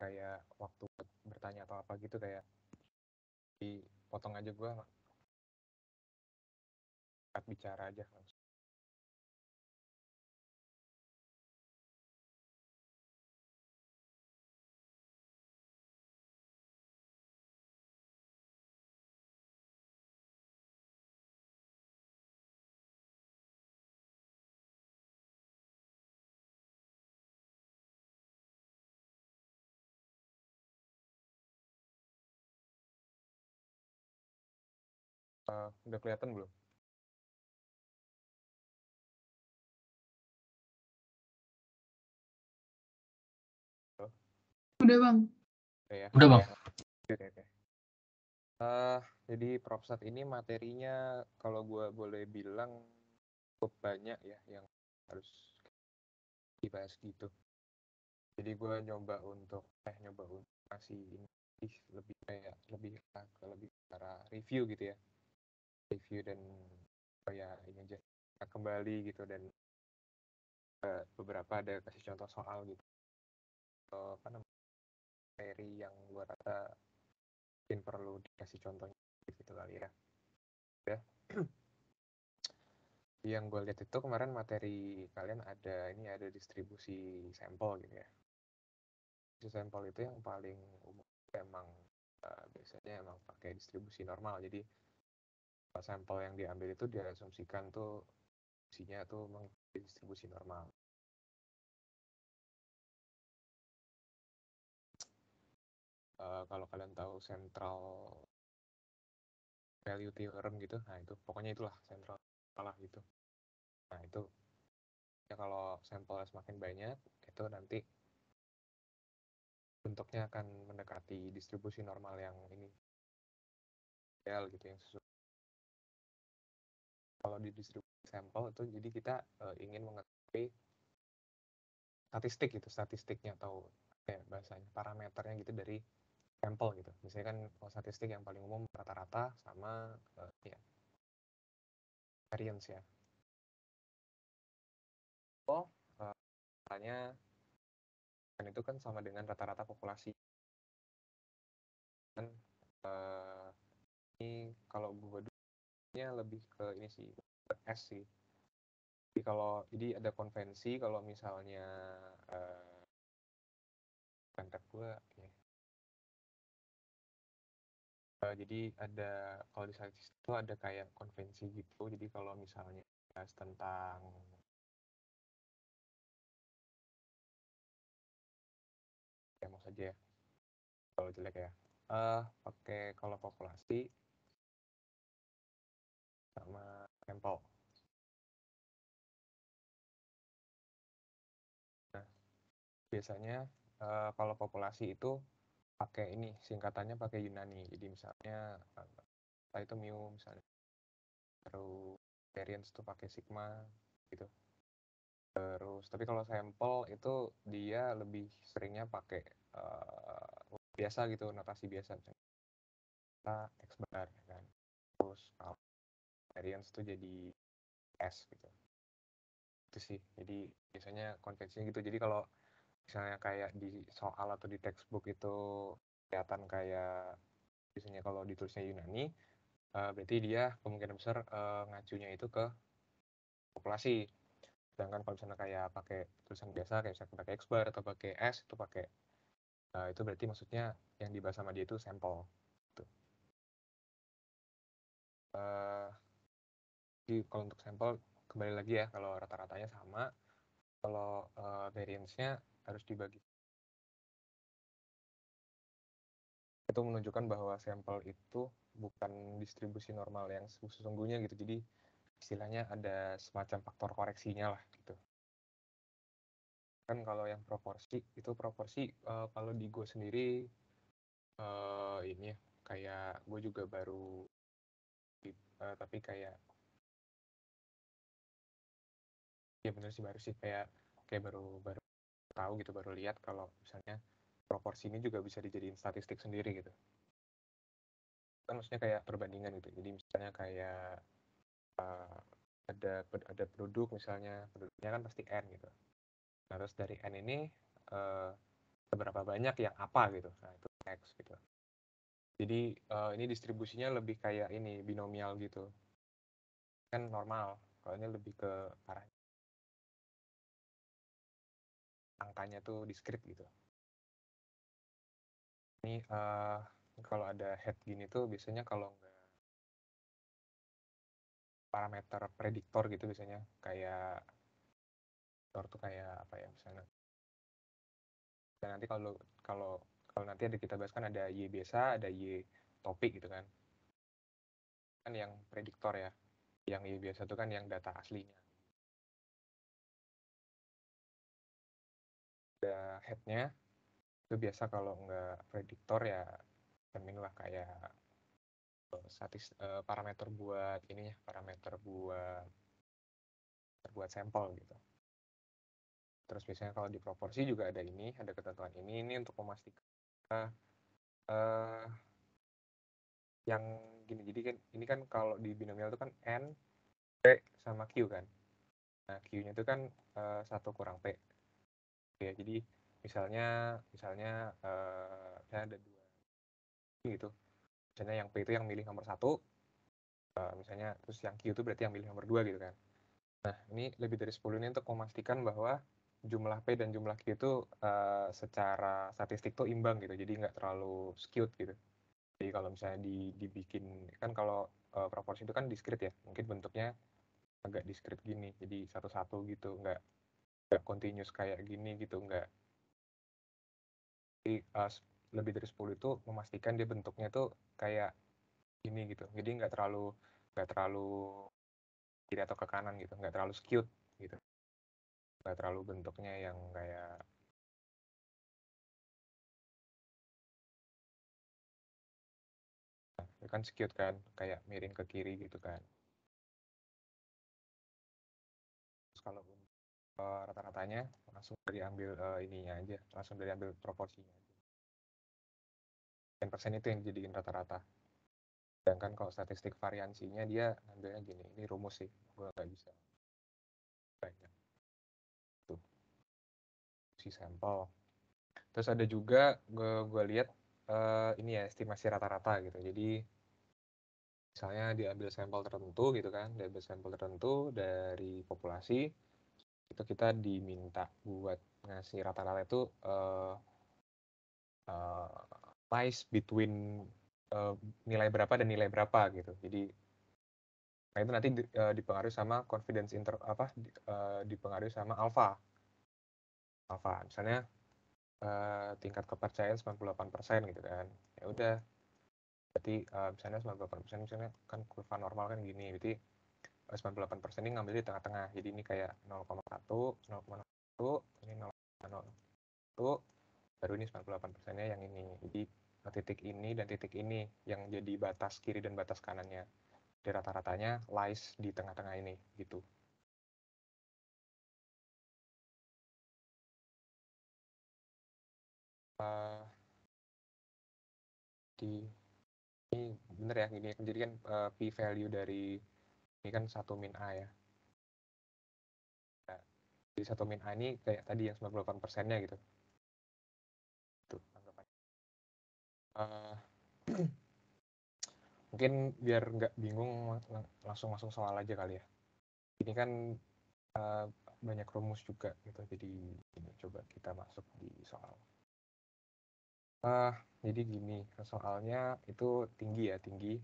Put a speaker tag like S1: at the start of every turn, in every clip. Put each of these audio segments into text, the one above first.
S1: kayak waktu bertanya atau apa gitu kayak dipotong aja gue bicara aja langsung. Uh, udah kelihatan belum?
S2: Udah bang.
S1: Udah ya.
S3: Udah bang.
S1: Oke oke. Uh, jadi propsat ini materinya kalau gue boleh bilang cukup banyak ya yang harus dibahas gitu. Jadi gue nyoba untuk eh nyoba untuk kasih ini lebih kayak lebih ke lebih cara review gitu ya review dan oh ya ini aja. Kembali gitu dan uh, beberapa ada kasih contoh soal gitu. Uh, apa namanya materi yang gue rasa mungkin perlu dikasih contohnya gitu kali ya. Ya. Yang gue lihat itu kemarin materi kalian ada ini ada distribusi sampel gitu ya. Distribusi sampel itu yang paling umum emang uh, biasanya emang pakai distribusi normal. Jadi sampel yang diambil itu diasumsikan tuh isinya tuh distribusi normal. Uh, kalau kalian tahu central value theorem gitu nah itu pokoknya itulah central salah gitu. Nah itu ya kalau sampelnya semakin banyak itu nanti bentuknya akan mendekati distribusi normal yang ini. L gitu yang sesuai kalau di distribusi sampel itu jadi kita uh, ingin mengetahui statistik gitu statistiknya atau kayak bahasanya parameternya gitu dari sampel gitu. Misalnya kan kalau statistik yang paling umum rata-rata sama uh, ya. Variance ya. Oh uh, kan itu kan sama dengan rata-rata populasi. Kan uh, ini kalau gue nya lebih ke ini sih S sih. Jadi kalau jadi ada konvensi kalau misalnya uh, gue ya. Uh, jadi ada kalau di statistik itu ada kayak konvensi gitu. Jadi kalau misalnya bahas tentang ya mau saja ya. Kalau jelek ya. Uh, pakai kalau populasi sama sampel nah biasanya uh, kalau populasi itu pakai ini singkatannya pakai Yunani jadi misalnya uh, itu mu misalnya terus variance itu pakai sigma gitu Terus, tapi kalau sampel itu dia lebih seringnya pakai uh, biasa gitu, notasi biasa. Kita X bar, ya kan. Terus kalau variance itu jadi S gitu. Itu sih. Jadi biasanya konvensinya gitu. Jadi kalau misalnya kayak di soal atau di textbook itu kelihatan kayak biasanya kalau ditulisnya Yunani, uh, berarti dia kemungkinan besar uh, ngacunya itu ke populasi sedangkan kalau misalnya kayak pakai tulisan biasa kayak misalnya pakai Xbar atau pakai S itu pakai uh, itu berarti maksudnya yang dibahas sama dia itu sampel gitu. Jadi kalau untuk sampel kembali lagi ya kalau rata-ratanya sama kalau uh, variance-nya harus dibagi. Itu menunjukkan bahwa sampel itu bukan distribusi normal yang sesungguhnya gitu. Jadi istilahnya ada semacam faktor koreksinya lah gitu. Kan kalau yang proporsi itu proporsi uh, kalau di gue sendiri uh, ini ya kayak gue juga baru uh, tapi kayak ya bener sih baru sih kayak kayak baru baru tahu gitu baru lihat kalau misalnya proporsi ini juga bisa dijadiin statistik sendiri gitu. Kan maksudnya kayak perbandingan gitu jadi misalnya kayak uh, ada ada penduduk misalnya penduduknya kan pasti n gitu. Nah, terus dari n ini uh, seberapa banyak yang apa gitu nah itu X gitu. Jadi uh, ini distribusinya lebih kayak ini binomial gitu. Kan normal kalau ini lebih ke arah angkanya tuh diskrit gitu. Ini uh, kalau ada head gini tuh biasanya kalau nggak parameter prediktor gitu biasanya kayak prediktor tuh kayak apa ya misalnya. Dan nanti kalau kalau kalau nanti ada kita bahas kan ada y biasa ada y topik gitu kan. Kan yang prediktor ya yang y biasa itu kan yang data aslinya ada headnya itu biasa kalau nggak prediktor ya cermin lah kayak statis uh, parameter buat ininya parameter buat terbuat sampel gitu. Terus biasanya kalau di proporsi juga ada ini ada ketentuan ini ini untuk memastikan uh, yang gini jadi kan ini kan kalau di binomial itu kan n p sama q kan. Nah q-nya itu kan uh, satu kurang p ya jadi misalnya misalnya uh, ada dua gitu. Misalnya yang P itu yang milih nomor satu uh, misalnya terus yang Q itu berarti yang milih nomor dua gitu kan. Nah ini lebih dari 10 ini untuk memastikan bahwa jumlah P dan jumlah Q itu uh, secara statistik tuh imbang gitu jadi nggak terlalu skewed gitu. Jadi kalau misalnya di, dibikin kan kalau uh, proporsi itu kan diskrit ya mungkin bentuknya agak diskrit gini jadi satu-satu gitu nggak nggak continuous kayak gini gitu nggak jadi uh, lebih dari 10 itu memastikan dia bentuknya tuh kayak ini gitu. Jadi nggak terlalu nggak terlalu kiri atau ke kanan gitu nggak terlalu skewed gitu. Nggak terlalu bentuknya yang kayak nah, kan skewed kan kayak miring ke kiri gitu kan. Kalau uh, rata-ratanya langsung dari ambil uh, ininya aja langsung dari ambil proporsinya persen itu yang dijadiin rata-rata. Sedangkan kalau statistik variansinya dia ngambilnya gini ini rumus sih gue nggak bisa banyak tuh. Si sampel. Terus ada juga gue gue lihat uh, ini ya estimasi rata-rata gitu. Jadi misalnya diambil sampel tertentu gitu kan diambil sampel tertentu dari populasi itu kita diminta buat ngasih rata-rata itu uh, uh, lies between uh, nilai berapa dan nilai berapa gitu. Jadi nah itu nanti di, uh, dipengaruhi sama confidence inter apa uh, dipengaruhi sama alpha. Alpha misalnya uh, tingkat kepercayaan 98% gitu kan. Ya udah. Berarti uh, misalnya 98% misalnya kan kurva normal kan gini. Berarti 98% ini ngambil di tengah-tengah. Jadi ini kayak 0,1, 0,1, ini 0,01, baru ini 98 persennya yang ini. Jadi titik ini dan titik ini yang jadi batas kiri dan batas kanannya. Di rata-ratanya lies di tengah-tengah ini gitu. Uh, di ini bener ya gini jadi kan uh, p value dari ini kan satu min a ya. Nah, jadi satu min a ini kayak tadi yang 98 persennya gitu. Uh, mungkin biar nggak bingung langsung masuk soal aja kali ya. Ini kan uh, banyak rumus juga gitu jadi ini coba kita masuk di soal. Uh, jadi gini soalnya itu tinggi ya tinggi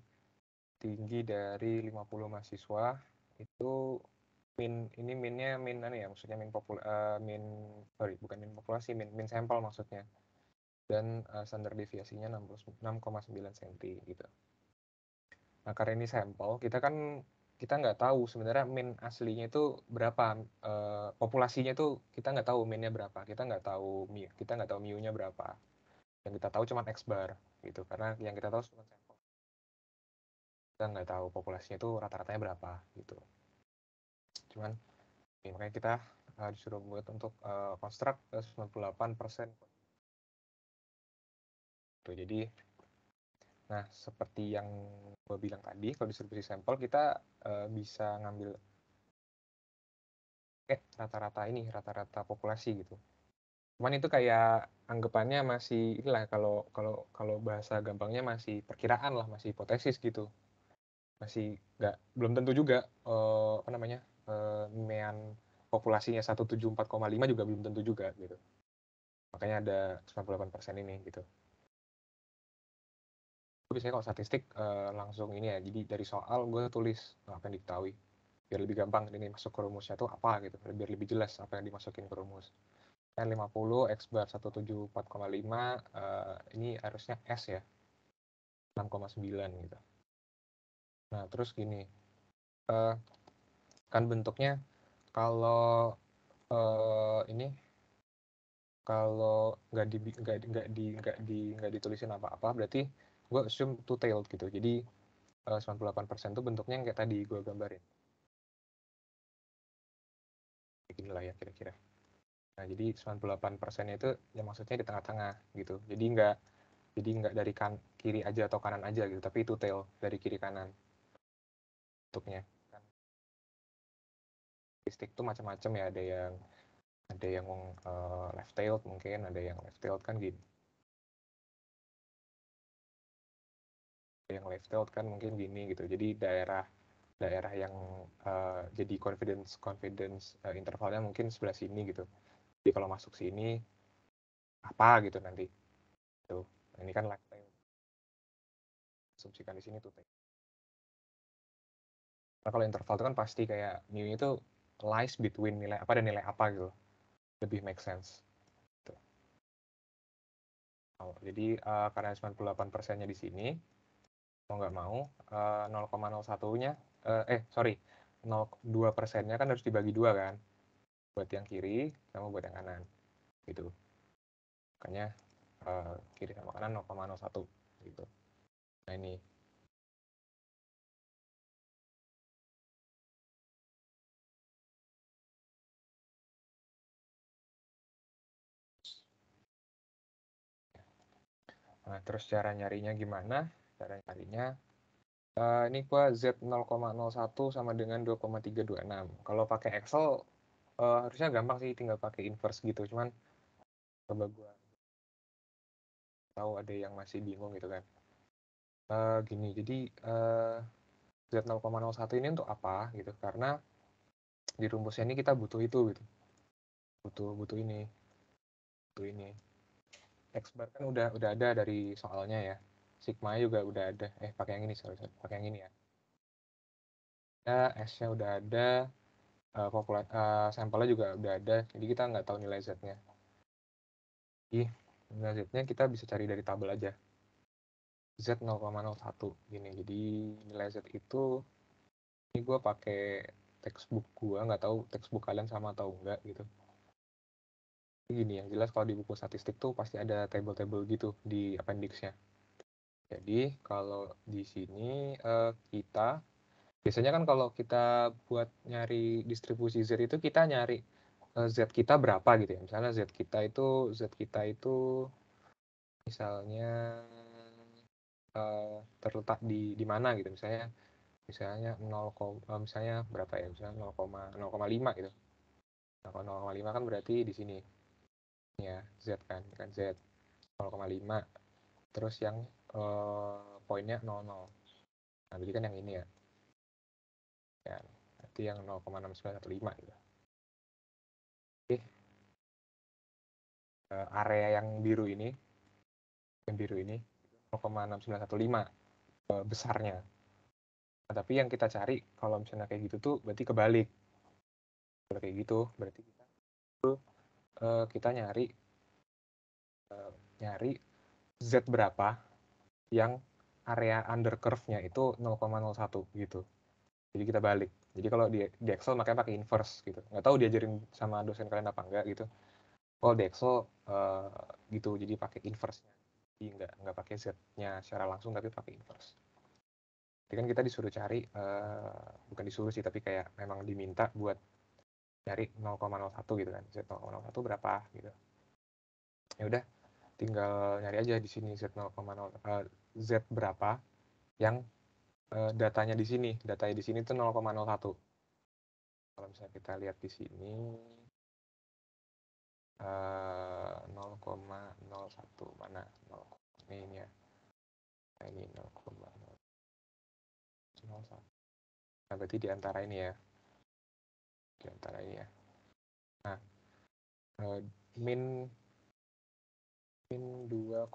S1: tinggi dari 50 mahasiswa itu min ini minnya min apa ya maksudnya min popul uh, min sorry bukan min populasi min min sampel maksudnya. Dan uh, standar deviasinya 6,9 cm gitu. Nah karena ini sampel, kita kan kita nggak tahu sebenarnya min aslinya itu berapa uh, populasinya itu kita nggak tahu minnya berapa kita nggak tahu mi kita nggak tahu mu-nya berapa. Yang kita tahu cuma x bar gitu karena yang kita tahu cuma sampel kita nggak tahu populasinya itu rata-ratanya berapa gitu. Cuman ini makanya kita uh, disuruh buat untuk uh, konstruk 98 persen. Gitu jadi nah seperti yang gue bilang tadi kalau distribusi sampel kita uh, bisa ngambil eh rata-rata ini rata-rata populasi gitu. Cuman itu kayak anggapannya masih inilah kalau kalau kalau bahasa gampangnya masih perkiraan lah masih hipotesis gitu masih nggak belum tentu juga uh, apa namanya uh, mean populasinya 174,5 juga belum tentu juga gitu. Makanya ada 98% ini gitu. Biasanya kalau statistik uh, langsung ini ya jadi dari soal gue tulis apa yang diketahui biar lebih gampang ini masuk ke rumusnya tuh apa gitu. Biar lebih jelas apa yang dimasukin ke rumus. N 50 x bar 174,5 uh, ini harusnya s ya. 6,9 gitu nah terus gini uh, kan bentuknya kalau uh, ini kalau nggak di nggak nggak di nggak di nggak ditulisin apa-apa berarti gue assume two tailed gitu. Jadi uh, 98% tuh bentuknya yang kayak tadi gue gambarin. Beginilah ya kira-kira. Nah jadi 98% itu ya maksudnya di tengah-tengah gitu. Jadi nggak jadi nggak dari kan kiri aja atau kanan aja gitu tapi itu tail dari kiri kanan bentuknya. Statistik tuh macam-macam ya ada yang ada yang uh, left tailed mungkin ada yang left tailed kan gini yang left tailed kan mungkin gini gitu. Jadi daerah daerah yang uh, jadi confidence confidence uh, intervalnya mungkin sebelah sini gitu. Jadi kalau masuk sini apa gitu nanti? Tuh ini kan left tail asumsikan di sini tuh nah kalau interval itu kan pasti kayak mu itu lies between nilai apa dan nilai apa gitu lebih make sense. Oh, jadi uh, karena 98 persennya di sini, mau nggak mau uh, 0,01-nya, uh, eh sorry, 0,2 persennya kan harus dibagi dua kan, buat yang kiri sama buat yang kanan, gitu. Makanya uh, kiri sama kanan 0,01 gitu. Nah ini Nah, terus cara nyarinya gimana? Cara nyarinya, uh, ini gua Z 0,01 sama dengan 2,326. Kalau pakai Excel, uh, harusnya gampang sih, tinggal pakai inverse gitu. Cuman, coba gua tahu ada yang masih bingung gitu kan. Uh, gini, jadi uh, Z 0,01 ini untuk apa gitu? Karena di rumusnya ini kita butuh itu gitu. Butuh butuh ini. Butuh ini X bar kan udah udah ada dari soalnya ya. Sigma juga udah ada. Eh pakai yang ini sorry, sorry. pakai yang ini ya. Ya S-nya udah ada. Uh, uh, sampelnya juga udah ada. Jadi kita nggak tahu nilai Z-nya. Jadi nilai Z-nya kita bisa cari dari tabel aja. Z 0,01 gini. Jadi nilai Z itu ini gue pakai textbook gue nggak tahu textbook kalian sama atau enggak gitu gini yang jelas kalau di buku statistik tuh pasti ada table-table gitu di appendixnya. Jadi kalau di sini uh, kita biasanya kan kalau kita buat nyari distribusi Z itu kita nyari uh, Z kita berapa gitu ya. Misalnya Z kita itu Z kita itu misalnya uh, terletak di di mana gitu misalnya misalnya 0, uh, misalnya berapa ya misalnya 0,05 gitu. 0,05 kan berarti di sini ya Z kan kan Z 0,5 terus yang uh, poinnya 00 nah berarti kan yang ini ya. Ya berarti yang 0,6915 gitu. Oke. Uh, area yang biru ini yang biru ini 0,6915 uh, besarnya. Nah, tapi yang kita cari kalau misalnya kayak gitu tuh berarti kebalik. Kalau kayak gitu berarti kita uh, kita nyari uh, nyari z berapa yang area under curve-nya itu 0,01 gitu. Jadi kita balik. Jadi kalau di, di Excel makanya pakai inverse gitu. Nggak tahu diajarin sama dosen kalian apa enggak gitu. Kalau di Excel uh, gitu, jadi pakai inverse-nya. Jadi nggak nggak pakai z-nya secara langsung tapi pakai inverse. Jadi kan kita disuruh cari, uh, bukan disuruh sih tapi kayak memang diminta buat nyari 0,01 gitu kan. Z 0,01 berapa gitu. Ya udah tinggal nyari aja di sini z 0,0 uh, z berapa yang uh, datanya di sini. Datanya di sini itu 0,01 kalau misalnya kita lihat di sini uh, mana? 0, ini, ini ya. Nah, ini 0,01 nah berarti di antara ini ya di antara ini ya nah uh, min min 2,3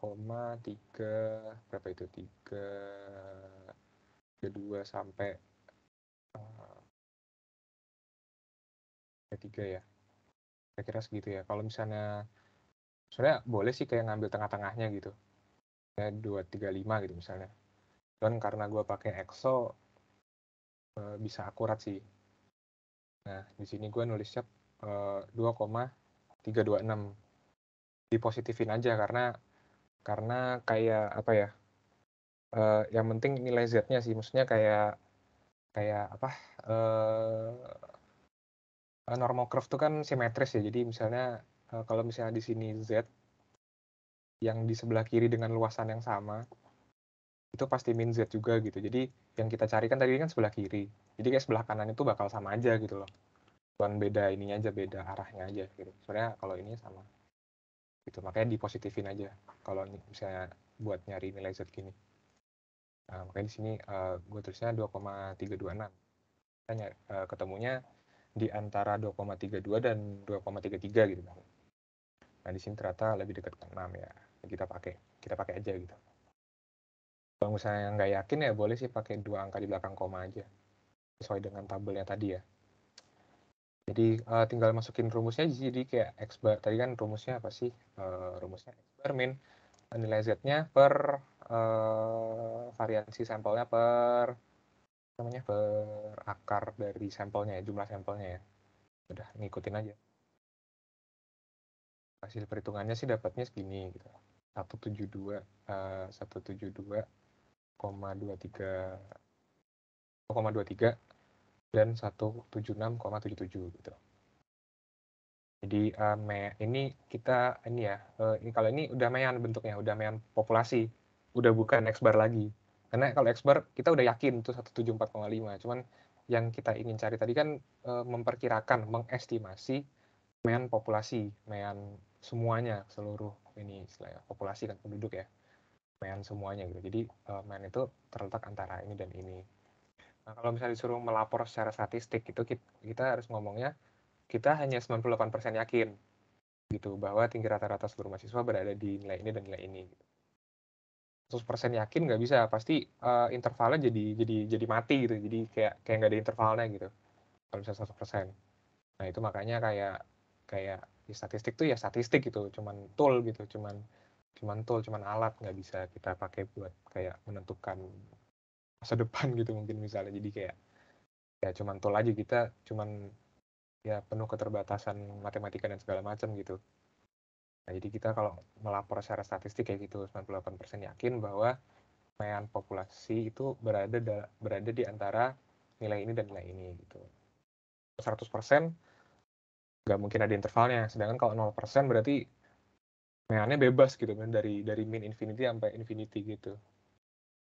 S1: berapa itu? 3 2 sampai uh, 3 ya. Saya kira segitu ya. Kalau misalnya sebenarnya boleh sih kayak ngambil tengah-tengahnya gitu. Ya 235 gitu misalnya. Dan karena gue pakai EXO uh, bisa akurat sih nah di sini gue nulisnya uh, 2,326 dipositifin aja karena karena kayak apa ya uh, yang penting nilai z-nya sih. Maksudnya kayak kayak apa uh, normal curve itu kan simetris ya. Jadi misalnya uh, kalau misalnya di sini z yang di sebelah kiri dengan luasan yang sama itu pasti min z juga gitu. Jadi yang kita cari kan tadi kan sebelah kiri. Jadi kayak sebelah kanan itu bakal sama aja gitu loh. Cuman beda ininya aja beda arahnya aja gitu. Sebenarnya kalau ini sama gitu. Makanya dipositifin aja kalau misalnya buat nyari nilai z gini. Nah, makanya di sini uh, gue tulisnya 2,326 Tanya, uh, ketemunya di antara 2,32 dan 2,33 gitu nah di sini ternyata lebih dekat ke 6 ya. Kita pakai kita pakai aja gitu kalau misalnya nggak yakin ya boleh sih pakai dua angka di belakang koma aja. Sesuai dengan tabelnya tadi ya. Jadi uh, tinggal masukin rumusnya jadi kayak x bar tadi kan rumusnya apa sih? Uh, rumusnya x bar min nilai z-nya per uh, variansi sampelnya per namanya per akar dari sampelnya ya jumlah sampelnya ya. Udah ngikutin aja. Hasil perhitungannya sih dapatnya segini gitu. 172 uh, 172 1,23 0,23 dan 176,77 gitu. Jadi uh, me, ini kita ini ya, uh, ini kalau ini udah mean bentuknya, udah mean populasi, udah bukan X bar lagi. Karena kalau X bar kita udah yakin itu 174,5. Cuman yang kita ingin cari tadi kan uh, memperkirakan, mengestimasi mean populasi, mean semuanya seluruh ini istilahnya populasi kan penduduk ya main semuanya gitu. Jadi uh, main itu terletak antara ini dan ini. Nah kalau misalnya disuruh melapor secara statistik itu kita, kita harus ngomongnya kita hanya 98% yakin gitu bahwa tinggi rata-rata seluruh mahasiswa berada di nilai ini dan nilai ini. gitu. 100% yakin nggak bisa pasti uh, intervalnya jadi jadi jadi mati gitu. Jadi kayak kayak nggak ada intervalnya gitu kalau misalnya 100% nah itu makanya kayak kayak di statistik tuh ya statistik gitu cuman tool gitu cuman cuman tool cuman alat nggak bisa kita pakai buat kayak menentukan masa depan gitu mungkin misalnya. Jadi kayak ya cuman tool aja kita cuman ya penuh keterbatasan matematika dan segala macam gitu. Nah jadi kita kalau melapor secara statistik kayak gitu 98% yakin bahwa mean populasi itu berada da, berada di antara nilai ini dan nilai ini gitu. 100% nggak mungkin ada intervalnya. Sedangkan kalau 0% berarti mainannya bebas gitu kan dari dari min infinity sampai infinity gitu.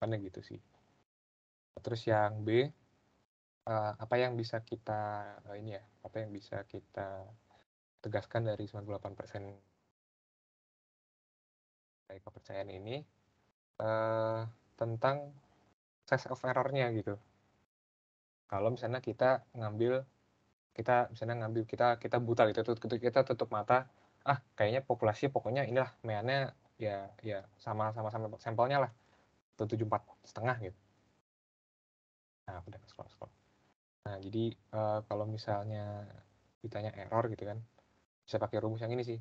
S1: Karena gitu sih. Terus yang B uh, apa yang bisa kita uh, ini ya apa yang bisa kita tegaskan dari 98% dari kepercayaan ini uh, tentang size of error-nya gitu. Kalau misalnya kita ngambil kita misalnya ngambil kita kita buta gitu kita tutup mata ah kayaknya populasi pokoknya inilah meannya ya ya sama sama sama sampelnya lah. Tujuh empat setengah gitu. Nah udah scroll scroll. Nah jadi uh, kalau misalnya ditanya error gitu kan bisa pakai rumus yang ini sih.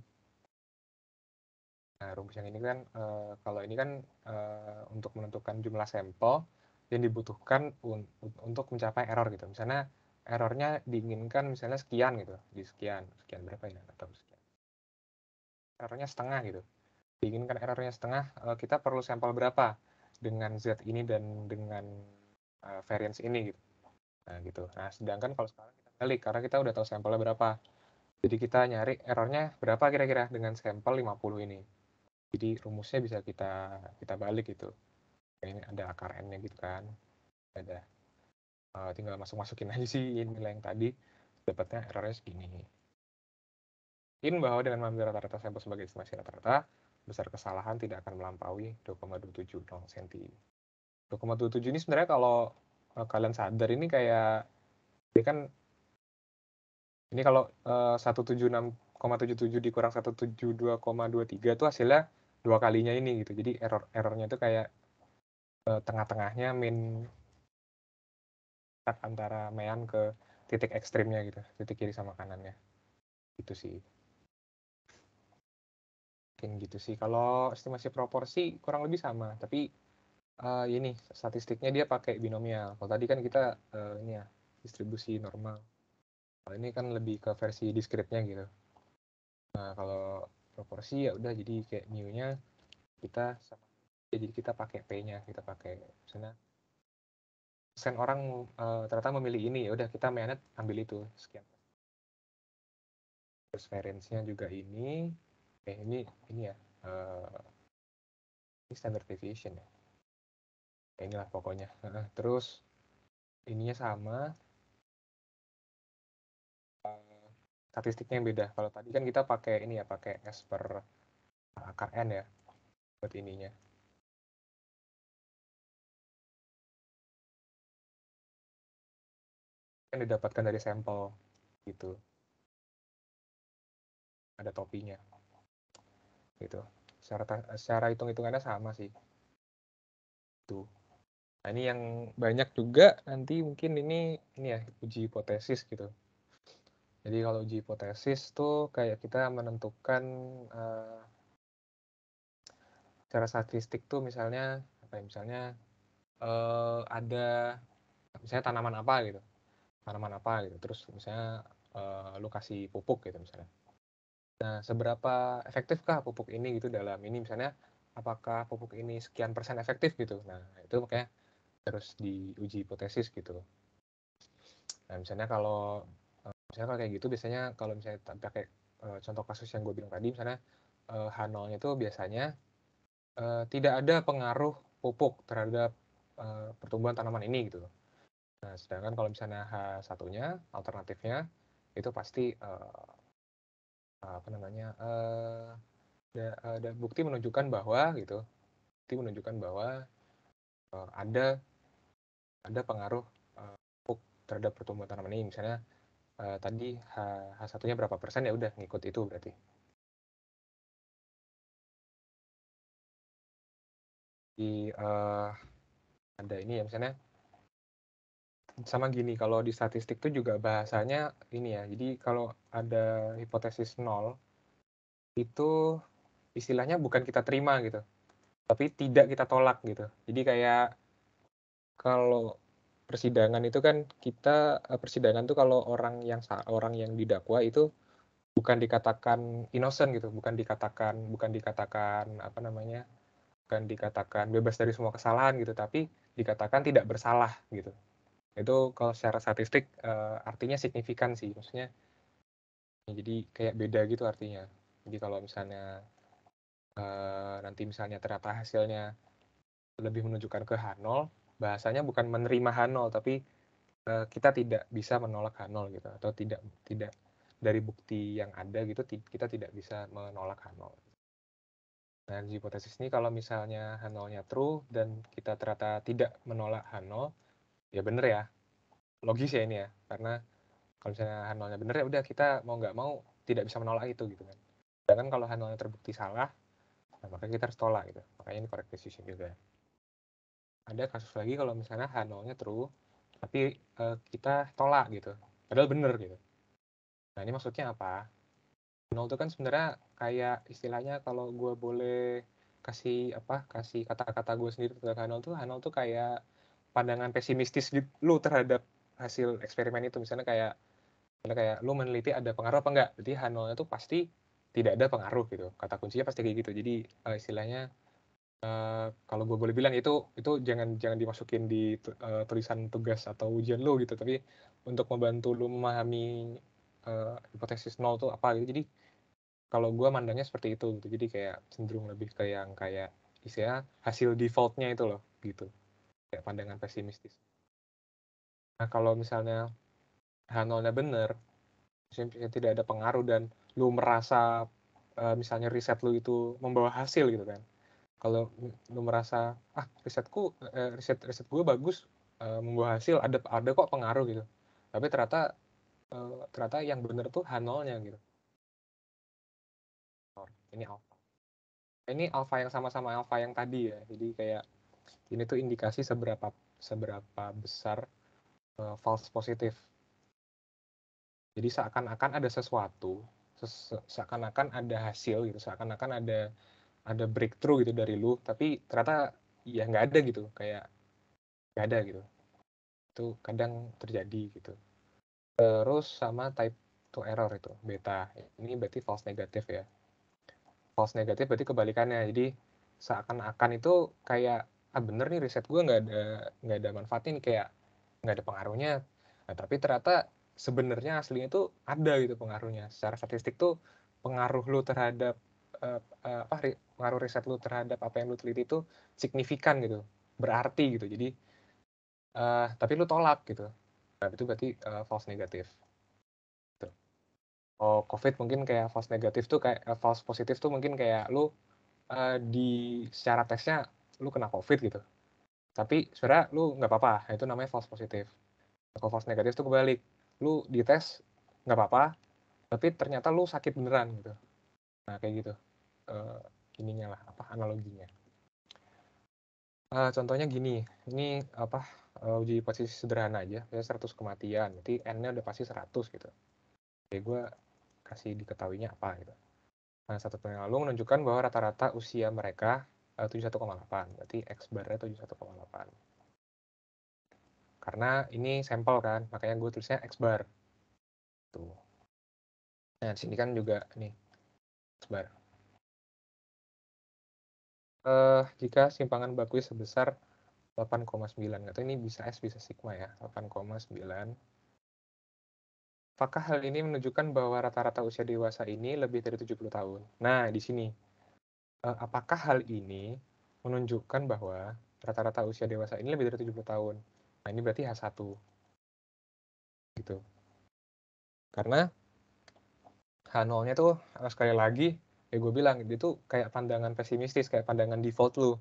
S1: Nah rumus yang ini kan uh, kalau ini kan uh, untuk menentukan jumlah sampel yang dibutuhkan un untuk mencapai error gitu. Misalnya errornya diinginkan misalnya sekian gitu di sekian sekian berapa ya atau errornya setengah gitu. Diinginkan errornya setengah eh, kita perlu sampel berapa dengan z ini dan dengan uh, variance ini gitu. Nah gitu. Nah sedangkan kalau sekarang kita balik karena kita udah tahu sampelnya berapa. Jadi kita nyari errornya berapa kira-kira dengan sampel 50 ini. Jadi rumusnya bisa kita kita balik gitu. Ini ada akar n nya gitu kan. Ada. Uh, tinggal masuk masukin aja sih nilai yang tadi. Dapatnya errornya segini In bahwa dengan mengambil rata-rata sampel sebagai estimasi rata-rata, besar kesalahan tidak akan melampaui 2,270 cm. 2,27 ini sebenarnya kalau uh, kalian sadar ini kayak ini kan ini kalau uh, 176,77 dikurang 172,23 itu hasilnya dua kalinya ini gitu. Jadi error errornya itu kayak uh, tengah-tengahnya min antara mean ke titik ekstrimnya gitu, titik kiri sama kanannya. Itu sih mungkin gitu sih. Kalau estimasi proporsi kurang lebih sama tapi uh, ini statistiknya dia pakai binomial. Kalau tadi kan kita uh, ini ya distribusi normal. Kalau ini kan lebih ke versi diskritnya gitu. Nah kalau proporsi ya udah jadi kayak mu-nya kita sama jadi kita pakai p-nya kita pakai misalnya persen orang uh, ternyata memilih ini ya udah kita mainnya ambil itu sekian. Terus variance-nya juga ini eh ini ini ya uh, ini standard deviation ya. Inilah pokoknya. Uh, terus ininya sama. Uh, statistiknya yang beda. Kalau tadi kan kita pakai ini ya pakai S per akar N ya buat ininya. Yang didapatkan dari sampel gitu. Ada topinya gitu. Secara secara hitung hitungannya sama sih. Tuh nah ini yang banyak juga nanti mungkin ini ini ya uji hipotesis gitu. Jadi kalau uji hipotesis tuh kayak kita menentukan uh, secara statistik tuh misalnya apa ya misalnya uh, ada misalnya tanaman apa gitu. Tanaman apa gitu. Terus misalnya uh, lu pupuk gitu misalnya Nah, seberapa efektifkah pupuk ini gitu dalam ini misalnya apakah pupuk ini sekian persen efektif gitu. Nah, itu makanya harus diuji hipotesis gitu. Nah, misalnya kalau eh, misalnya kalau kayak gitu biasanya kalau misalnya pakai uh, contoh kasus yang gue bilang tadi misalnya uh, H0-nya itu biasanya uh, tidak ada pengaruh pupuk terhadap uh, pertumbuhan tanaman ini gitu. Nah, sedangkan kalau misalnya H1-nya alternatifnya itu pasti apa namanya uh, ada, ada bukti menunjukkan bahwa gitu. Bukti menunjukkan bahwa uh, ada ada pengaruh uh, terhadap pertumbuhan tanaman ini. Misalnya uh, tadi H, H satunya berapa persen? Ya udah ngikut itu berarti. Di uh, ada ini ya misalnya sama gini kalau di statistik tuh juga bahasanya ini ya jadi kalau ada hipotesis nol itu istilahnya bukan kita terima gitu tapi tidak kita tolak gitu. Jadi kayak kalau persidangan itu kan kita eh, persidangan tuh kalau orang yang orang yang didakwa itu bukan dikatakan innocent gitu bukan dikatakan bukan dikatakan apa namanya bukan dikatakan bebas dari semua kesalahan gitu tapi dikatakan tidak bersalah gitu itu kalau secara statistik uh, artinya signifikan sih maksudnya jadi kayak beda gitu artinya. Jadi kalau misalnya uh, nanti misalnya ternyata hasilnya lebih menunjukkan ke H0 bahasanya bukan menerima H0 tapi uh, kita tidak bisa menolak H0 gitu atau tidak tidak dari bukti yang ada gitu kita tidak bisa menolak H0 Nah, di hipotesis ini kalau misalnya H0-nya true dan kita ternyata tidak menolak H0, ya bener ya. Logis ya ini ya. Karena kalau misalnya Hanolnya bener ya udah kita mau nggak mau tidak bisa menolak itu gitu kan. Sedangkan kalau Hanolnya terbukti salah nah maka kita harus tolak gitu. Makanya ini correct decision juga. Ada kasus lagi kalau misalnya Hanolnya true tapi uh, kita tolak gitu. Padahal bener gitu. Nah ini maksudnya apa? Nol itu kan sebenarnya kayak istilahnya kalau gue boleh kasih apa kasih kata-kata gue sendiri tentang Hanol tuh Hanol tuh kayak pandangan pesimistis lu terhadap hasil eksperimen itu? Misalnya kayak misalnya kayak lu meneliti ada pengaruh apa enggak? Jadi H0 itu pasti tidak ada pengaruh gitu. Kata kuncinya pasti kayak gitu. Jadi uh, istilahnya uh, kalau gue boleh bilang itu itu jangan jangan dimasukin di uh, tulisan tugas atau ujian lu gitu. Tapi untuk membantu lu memahami uh, hipotesis nol itu apa gitu. Jadi kalau gue mandangnya seperti itu gitu. Jadi kayak cenderung lebih ke yang kayak istilah hasil defaultnya itu loh gitu kayak pandangan pesimistis. Nah kalau misalnya H0-nya benar, misalnya tidak ada pengaruh dan lu merasa uh, misalnya riset lu itu membawa hasil gitu kan. Kalau lu merasa ah risetku uh, riset riset gue bagus uh, membawa hasil ada ada kok pengaruh gitu. Tapi ternyata ternyata yang benar tuh H0-nya gitu. Ini alpha ini alpha yang sama-sama alpha yang tadi ya. Jadi kayak ini tuh indikasi seberapa seberapa besar uh, false positif jadi seakan-akan ada sesuatu seakan-akan ada hasil gitu seakan-akan ada ada breakthrough gitu dari lu tapi ternyata ya nggak ada gitu kayak nggak ada gitu. Itu kadang terjadi gitu. Terus sama type to error itu beta. Ini berarti false negatif ya. False negatif berarti kebalikannya. Jadi seakan-akan itu kayak ah bener nih riset gue nggak ada nggak ada manfaatnya nih kayak nggak ada pengaruhnya nah, tapi ternyata sebenarnya aslinya itu ada gitu pengaruhnya. Secara statistik tuh pengaruh lu terhadap uh, apa pengaruh riset lu terhadap apa yang lu teliti itu signifikan gitu, berarti gitu. Jadi uh, tapi lu tolak gitu. Nah, itu berarti uh, false negatif. Oh, COVID mungkin kayak false negatif tuh kayak false positif tuh mungkin kayak lu uh, di secara tesnya lu kena COVID gitu. Tapi sebenarnya lu nggak apa-apa, itu namanya false positif. Kalau false negatif tuh kebalik. Lu dites nggak apa-apa. Tapi ternyata lu sakit beneran gitu. Nah kayak gitu. Uh, ininya lah apa analoginya. Uh, contohnya gini. Ini apa uh, uji posisi sederhana aja. Ya 100 kematian. Nanti n-nya udah pasti 100 gitu. Jadi gue kasih diketahuinya apa gitu. Nah satu tahun lalu menunjukkan bahwa rata-rata usia mereka 71,8 berarti x bar-nya 71,8 karena ini sampel kan makanya gue tulisnya x bar. Tuh. Nah sini kan juga nih x bar. Uh, jika simpangan bakunya sebesar 8,9 atau ini bisa S bisa sigma ya 8,9 Apakah hal ini menunjukkan bahwa rata-rata usia dewasa ini lebih dari 70 tahun? Nah, di sini. Uh, apakah hal ini menunjukkan bahwa rata-rata usia dewasa ini lebih dari 70 tahun? Nah, ini berarti H1. Gitu. Karena H0-nya tuh sekali lagi ya gue bilang itu kayak pandangan pesimistis, kayak pandangan default lu.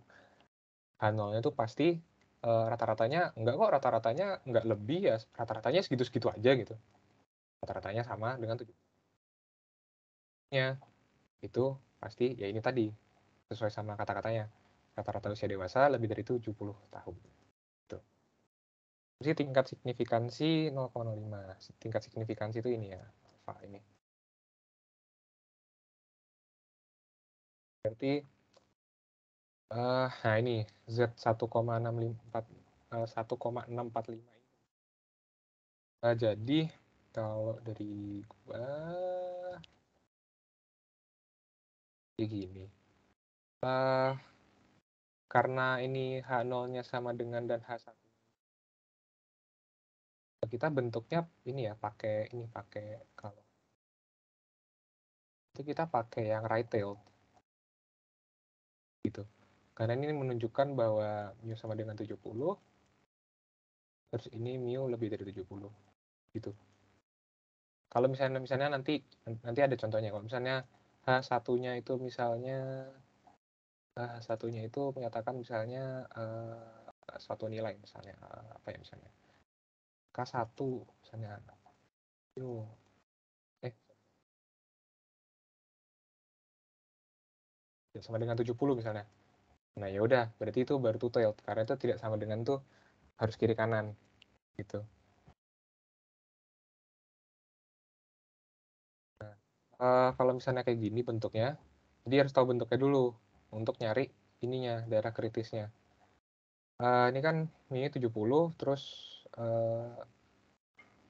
S1: H0-nya tuh pasti uh, rata-ratanya enggak kok rata-ratanya enggak lebih ya rata-ratanya segitu-segitu aja gitu. Rata-ratanya sama dengan tujuh. Ya, itu pasti ya ini tadi sesuai sama kata-katanya. Rata-rata usia dewasa lebih dari 70 tahun. Sih tingkat signifikansi 0,05 tingkat signifikansi itu ini ya alfa ini. Berarti uh, nah ini Z 1,645 uh, 1,645 ini. Uh, jadi kalau dari gua kayak gini uh, karena ini H0 nya sama dengan dan H1 kita bentuknya ini ya pakai ini pakai kalau itu kita pakai yang right tail gitu. Karena ini menunjukkan bahwa mu sama dengan 70 terus ini mu lebih dari 70 gitu. Kalau misalnya misalnya nanti nanti ada contohnya. Kalau misalnya H satunya itu misalnya H satunya itu menyatakan misalnya uh, suatu nilai misalnya uh, apa ya misalnya? K1 misalnya. Yo eh. Ya sama dengan 70 misalnya. Nah ya udah berarti itu baru tailed karena itu tidak sama dengan tuh harus kiri kanan gitu. Uh, kalau misalnya kayak gini bentuknya jadi harus tahu bentuknya dulu untuk nyari ininya daerah kritisnya uh, ini kan ini 70 terus uh,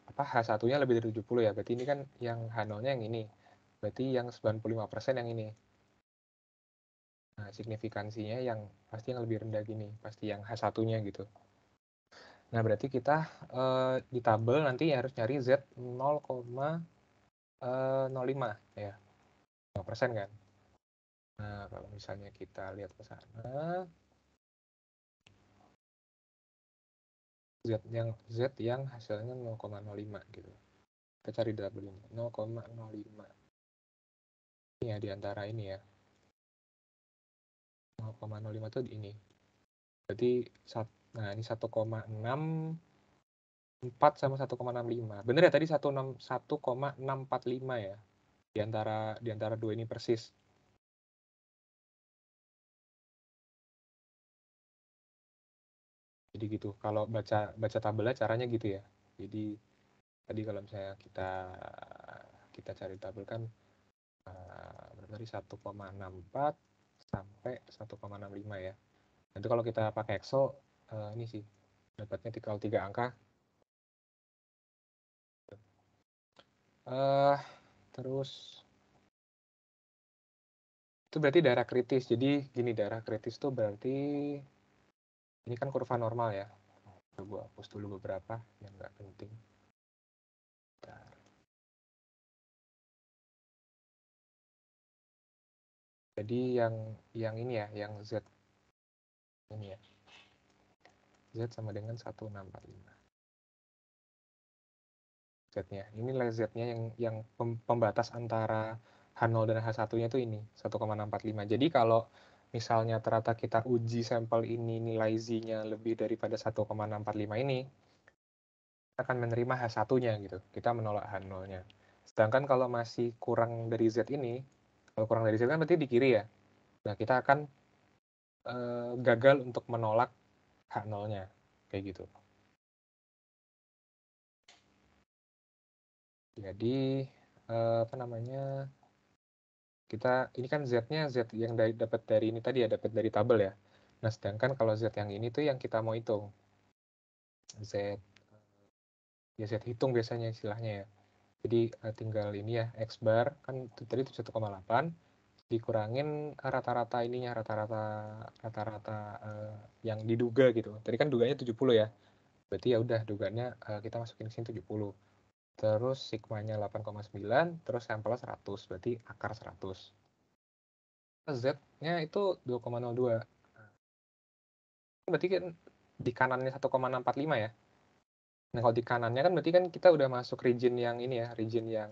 S1: apa H1-nya lebih dari 70 ya. Berarti ini kan yang H0-nya yang ini. Berarti yang 95% yang ini. Nah, signifikansinya yang pasti yang lebih rendah gini, pasti yang H1-nya gitu. Nah, berarti kita uh, di tabel nanti harus nyari Z 0,05 ya. 5% kan. Nah, kalau misalnya kita lihat ke sana, Z yang Z yang hasilnya 0,05 gitu. Kita cari ini 0,05. ya di antara ini ya. 0,05 itu ini. Berarti nah ini 1,6 4 sama 1,65 bener ya tadi 1,645 ya? Di antara di antara dua ini persis jadi gitu kalau baca baca tabelnya caranya gitu ya. Jadi tadi kalau misalnya kita kita cari tabel kan berarti tadi? 1,64 sampai 1,65 ya. Nanti kalau kita pakai Excel uh, ini sih dapatnya kalau tiga angka. Uh, terus itu berarti darah kritis. Jadi gini darah kritis tuh berarti ini kan kurva normal ya gue hapus dulu beberapa yang nggak penting Bentar. jadi yang yang ini ya yang Z ini ya Z sama dengan 1645 Z-nya. Ini nilai Z-nya yang yang pembatas antara H0 dan H1-nya itu ini 1,645. Jadi kalau misalnya ternyata kita uji sampel ini nilai Z-nya lebih daripada 1,645 ini, kita akan menerima H1-nya gitu. Kita menolak H0-nya. Sedangkan kalau masih kurang dari Z ini, kalau kurang dari Z kan berarti di kiri ya. Nah, kita akan eh, gagal untuk menolak H0-nya. Kayak gitu. Jadi eh, apa namanya? Kita ini kan Z-nya Z yang dapat dari ini tadi ya, dapat dari tabel ya. Nah, sedangkan kalau Z yang ini tuh yang kita mau hitung. Z ya Z hitung biasanya istilahnya ya. Jadi eh, tinggal ini ya X bar kan tadi 1,8 dikurangin rata-rata ininya rata-rata rata-rata uh, yang diduga gitu. Tadi kan duganya 70 ya. Berarti ya udah duganya uh, kita masukin ke sini 70 terus sigmanya 8,9, terus sampelnya 100, berarti akar 100. Z-nya itu 2,02. Berarti kan di kanannya 1,645 ya. Nah, kalau di kanannya kan berarti kan kita udah masuk region yang ini ya, region yang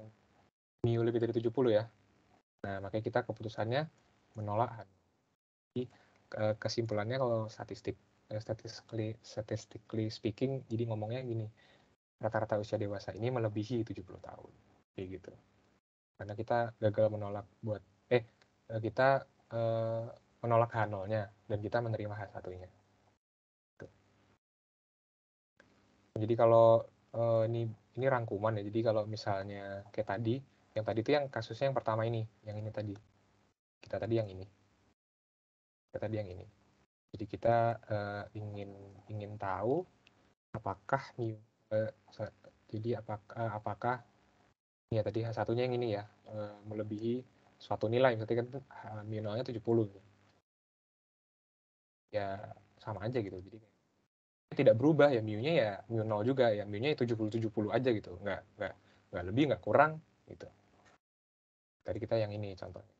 S1: mu lebih dari 70 ya. Nah, makanya kita keputusannya menolak. Jadi, kesimpulannya kalau statistik eh, statistically statistically speaking jadi ngomongnya gini rata-rata usia dewasa ini melebihi 70 tahun kayak gitu. Karena kita gagal menolak buat eh, eh kita eh, menolak H0-nya dan kita menerima H1-nya gitu. jadi kalau eh, ini ini rangkuman ya. Jadi kalau misalnya kayak tadi yang tadi itu yang kasusnya yang pertama ini yang ini tadi. Kita tadi yang ini. Kita tadi yang ini. Jadi kita uh, ingin ingin tahu apakah mu Eh, jadi apakah, eh, apakah ya tadi satunya yang ini ya eh, melebihi suatu nilai berarti kan minimalnya 70 gitu. ya sama aja gitu jadi tidak berubah ya mu-nya ya mu 0 juga ya mu-nya 70 70 aja gitu nggak nggak nggak lebih nggak kurang gitu tadi kita yang ini contohnya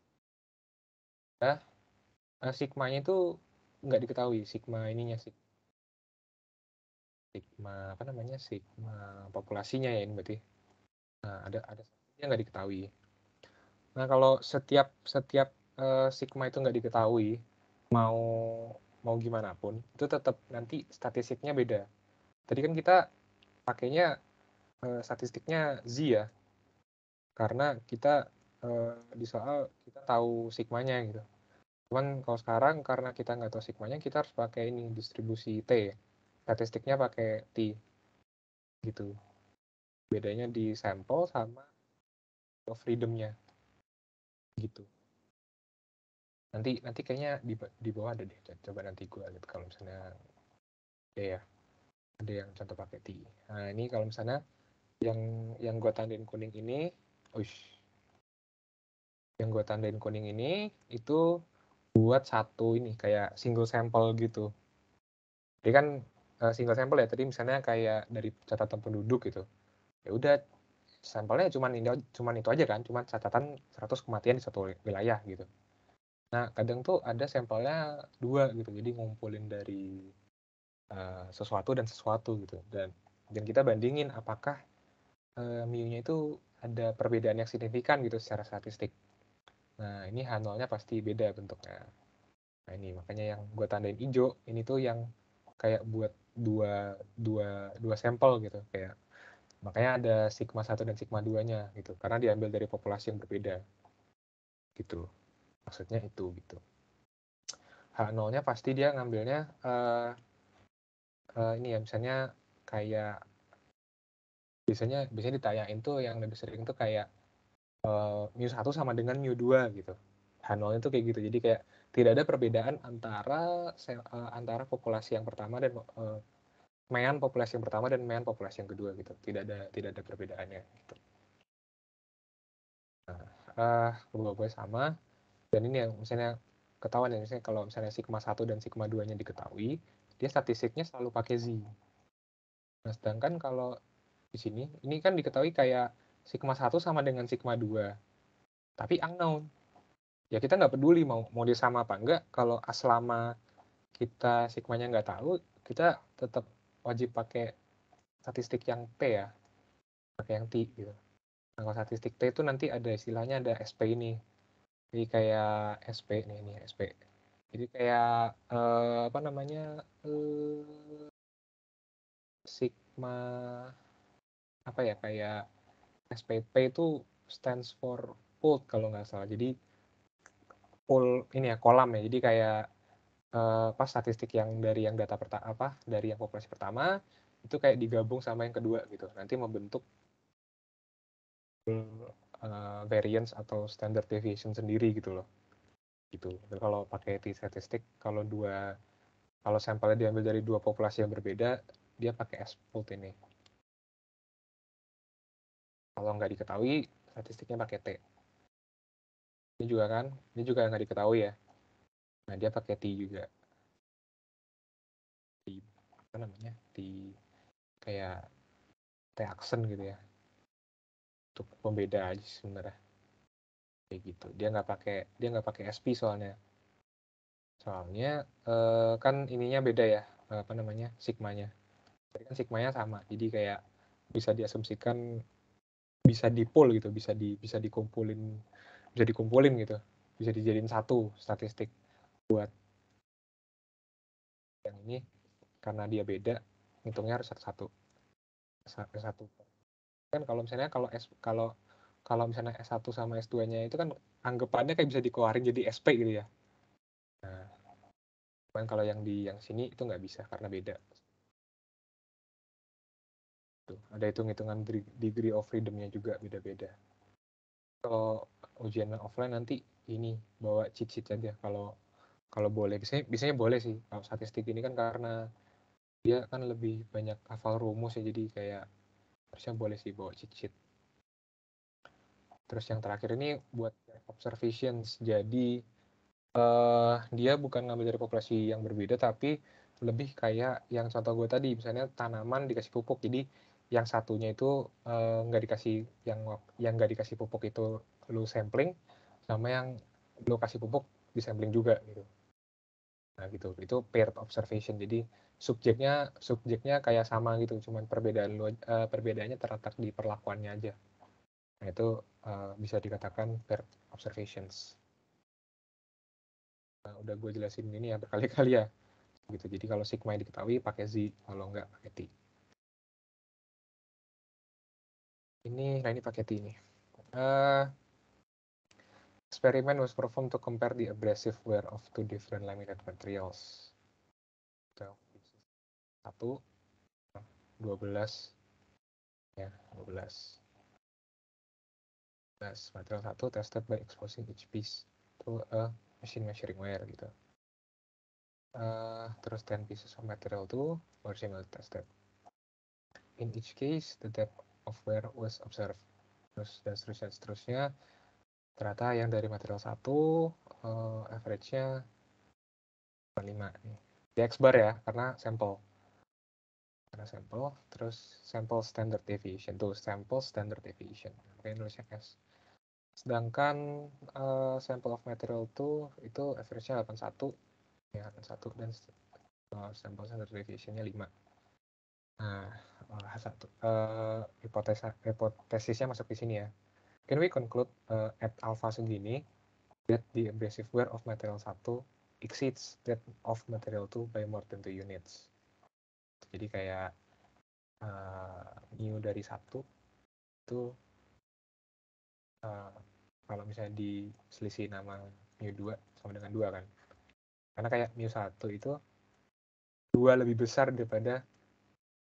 S1: nah sigmanya itu nggak diketahui sigma ininya sih sigma apa namanya sigma populasinya ya ini berarti. Nah ada ada yang nggak diketahui. Nah kalau setiap setiap uh, sigma itu nggak diketahui mau mau gimana pun itu tetap nanti statistiknya beda. Tadi kan kita pakainya uh, statistiknya z ya. Karena kita uh, di soal kita tahu sigmanya gitu. Cuman kalau sekarang karena kita nggak tahu sigmanya kita harus pakai ini distribusi t statistiknya pakai T gitu. Bedanya di sampel sama freedomnya gitu. Nanti nanti kayaknya di, di bawah ada deh coba nanti gue lihat kalau misalnya ya ya ada yang contoh pakai T. Nah ini kalau misalnya yang yang gue tandain kuning ini uish, yang gue tandain kuning ini itu buat satu ini kayak single sampel gitu. Jadi kan uh, single sampel ya tadi misalnya kayak dari catatan penduduk gitu. Ya udah sampelnya cuma ini cuman itu aja kan cuma catatan 100 kematian di satu wilayah gitu. Nah kadang tuh ada sampelnya dua gitu jadi ngumpulin dari uh, sesuatu dan sesuatu gitu. Dan dan kita bandingin apakah uh, mu-nya itu ada perbedaan yang signifikan gitu secara statistik. Nah, ini H0-nya pasti beda bentuknya. Nah, ini makanya yang gue tandain hijau, ini tuh yang kayak buat dua dua dua sampel gitu. Kayak makanya ada sigma 1 dan sigma 2-nya gitu. Karena diambil dari populasi yang berbeda. Gitu. Maksudnya itu gitu. H0-nya pasti dia ngambilnya uh, uh, ini ya misalnya kayak biasanya biasanya ditayain tuh yang lebih sering tuh kayak uh, mu 1 sama dengan mu 2 gitu. H0 itu kayak gitu. Jadi kayak tidak ada perbedaan antara uh, antara populasi yang pertama dan uh, populasi yang pertama dan mean populasi yang kedua gitu. Tidak ada tidak ada perbedaannya gitu. Nah uh, sama. Dan ini yang misalnya ketahuan ya misalnya kalau misalnya sigma 1 dan sigma 2 nya diketahui dia statistiknya selalu pakai z. Nah sedangkan kalau di sini ini kan diketahui kayak sigma 1 sama dengan sigma 2 tapi unknown ya kita nggak peduli mau mau dia sama apa enggak. Kalau selama kita sigmanya nggak tahu kita tetap wajib pakai statistik yang T ya. Pakai yang T gitu. Nah kalau statistik T itu nanti ada istilahnya ada SP ini. Jadi kayak SP nih ini SP jadi kayak eh, apa namanya eh, sigma apa ya kayak SPP itu stands for pooled kalau nggak salah. Jadi pool ini ya kolam ya. Jadi kayak uh, pas statistik yang dari yang data pertama apa dari yang populasi pertama itu kayak digabung sama yang kedua gitu. Nanti membentuk uh, variance atau standard deviation sendiri gitu loh. Gitu. Dan kalau pakai t statistik kalau dua kalau sampelnya diambil dari dua populasi yang berbeda dia pakai S pool ini. Kalau nggak diketahui statistiknya pakai T ini juga kan ini juga nggak diketahui ya. Nah dia pakai T juga. T apa namanya? T kayak T aksen gitu ya. Untuk pembeda aja sebenarnya. Kayak gitu. Dia nggak pakai dia nggak pakai SP soalnya. Soalnya eh, kan ininya beda ya apa namanya sigmanya. Jadi kan sigmanya sama jadi kayak bisa diasumsikan bisa dipul gitu bisa di bisa dikumpulin bisa dikumpulin gitu. Bisa dijadiin satu statistik buat yang ini. Karena dia beda hitungnya harus satu satu satu. Kan kalau misalnya kalau S kalau kalau misalnya S1 sama S2-nya itu kan anggapannya kayak bisa dikeluarin jadi SP gitu ya. Nah, cuman kalau yang di yang sini itu nggak bisa karena beda. Tuh, ada hitung-hitungan degree of freedom-nya juga beda-beda. Kalau ujian offline nanti ini bawa cheat sheet aja. Kalau kalau boleh. Biasanya biasanya boleh sih. Kalau statistik ini kan karena dia kan lebih banyak hafal rumus ya. Jadi kayak harusnya boleh sih bawa cheat sheet terus yang terakhir ini buat observations. Jadi uh, dia bukan ngambil dari populasi yang berbeda tapi lebih kayak yang contoh gue tadi. Misalnya tanaman dikasih pupuk. Jadi yang satunya itu eh, nggak uh, dikasih yang yang nggak dikasih pupuk itu lu sampling sama yang lu kasih pupuk di sampling juga gitu. Nah gitu. Itu paired observation. Jadi subjeknya subjeknya kayak sama gitu cuman perbedaan lu uh, perbedaannya terletak di perlakuannya aja. Nah itu uh, bisa dikatakan paired observations. Nah, udah gue jelasin ini ya berkali-kali ya. Gitu. Jadi kalau sigma yang diketahui pakai z. Kalau nggak pakai t ini nah ini paket ini. Uh, experiment was performed to compare the abrasive wear of two different laminate materials. Satu dua belas ya dua belas. Material satu tested by exposing each piece to a machine measuring wear gitu. Uh, terus 10 pieces of material two were similarly tested. In each case the depth of where was observed. Terus dan seterusnya seterusnya. Ternyata yang dari material satu uh, average-nya 5 nih. Di X bar ya karena sampel karena sampel terus sampel standard deviation. Tuh sampel standard deviation. Kayak nulisnya S sedangkan uh, sample of material tuh itu average-nya 81 ya 81 dan uh, sampel standard deviation-nya 5 Nah, satu uh, hipotesa hipotesisnya masuk di sini ya. Can we conclude uh, at alpha segini that the abrasive wear of material 1 exceeds that of material 2 by more than 2 units. Jadi kayak uh, mu dari satu itu uh, kalau misalnya diselisih nama mu 2 sama dengan 2 kan. Karena kayak mu 1 itu dua lebih besar daripada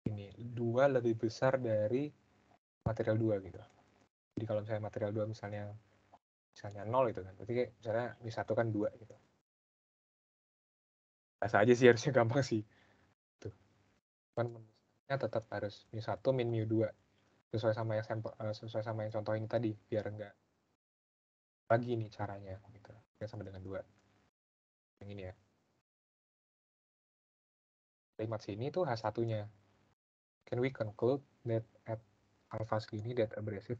S1: ini, dua lebih besar dari material 2 gitu. Jadi kalau misalnya material 2 misalnya misalnya 0 itu kan, berarti misalnya mu 1 kan 2 gitu. Biasa aja sih harusnya gampang sih. Tuh. Cuman tetap harus mu 1 min mu 2 sesuai sama yang sampel, uh, sesuai sama yang contoh ini tadi biar enggak lagi nih caranya gitu ya sama dengan dua yang ini ya kalimat sini tuh H satunya can we conclude that at alpha segini that abrasive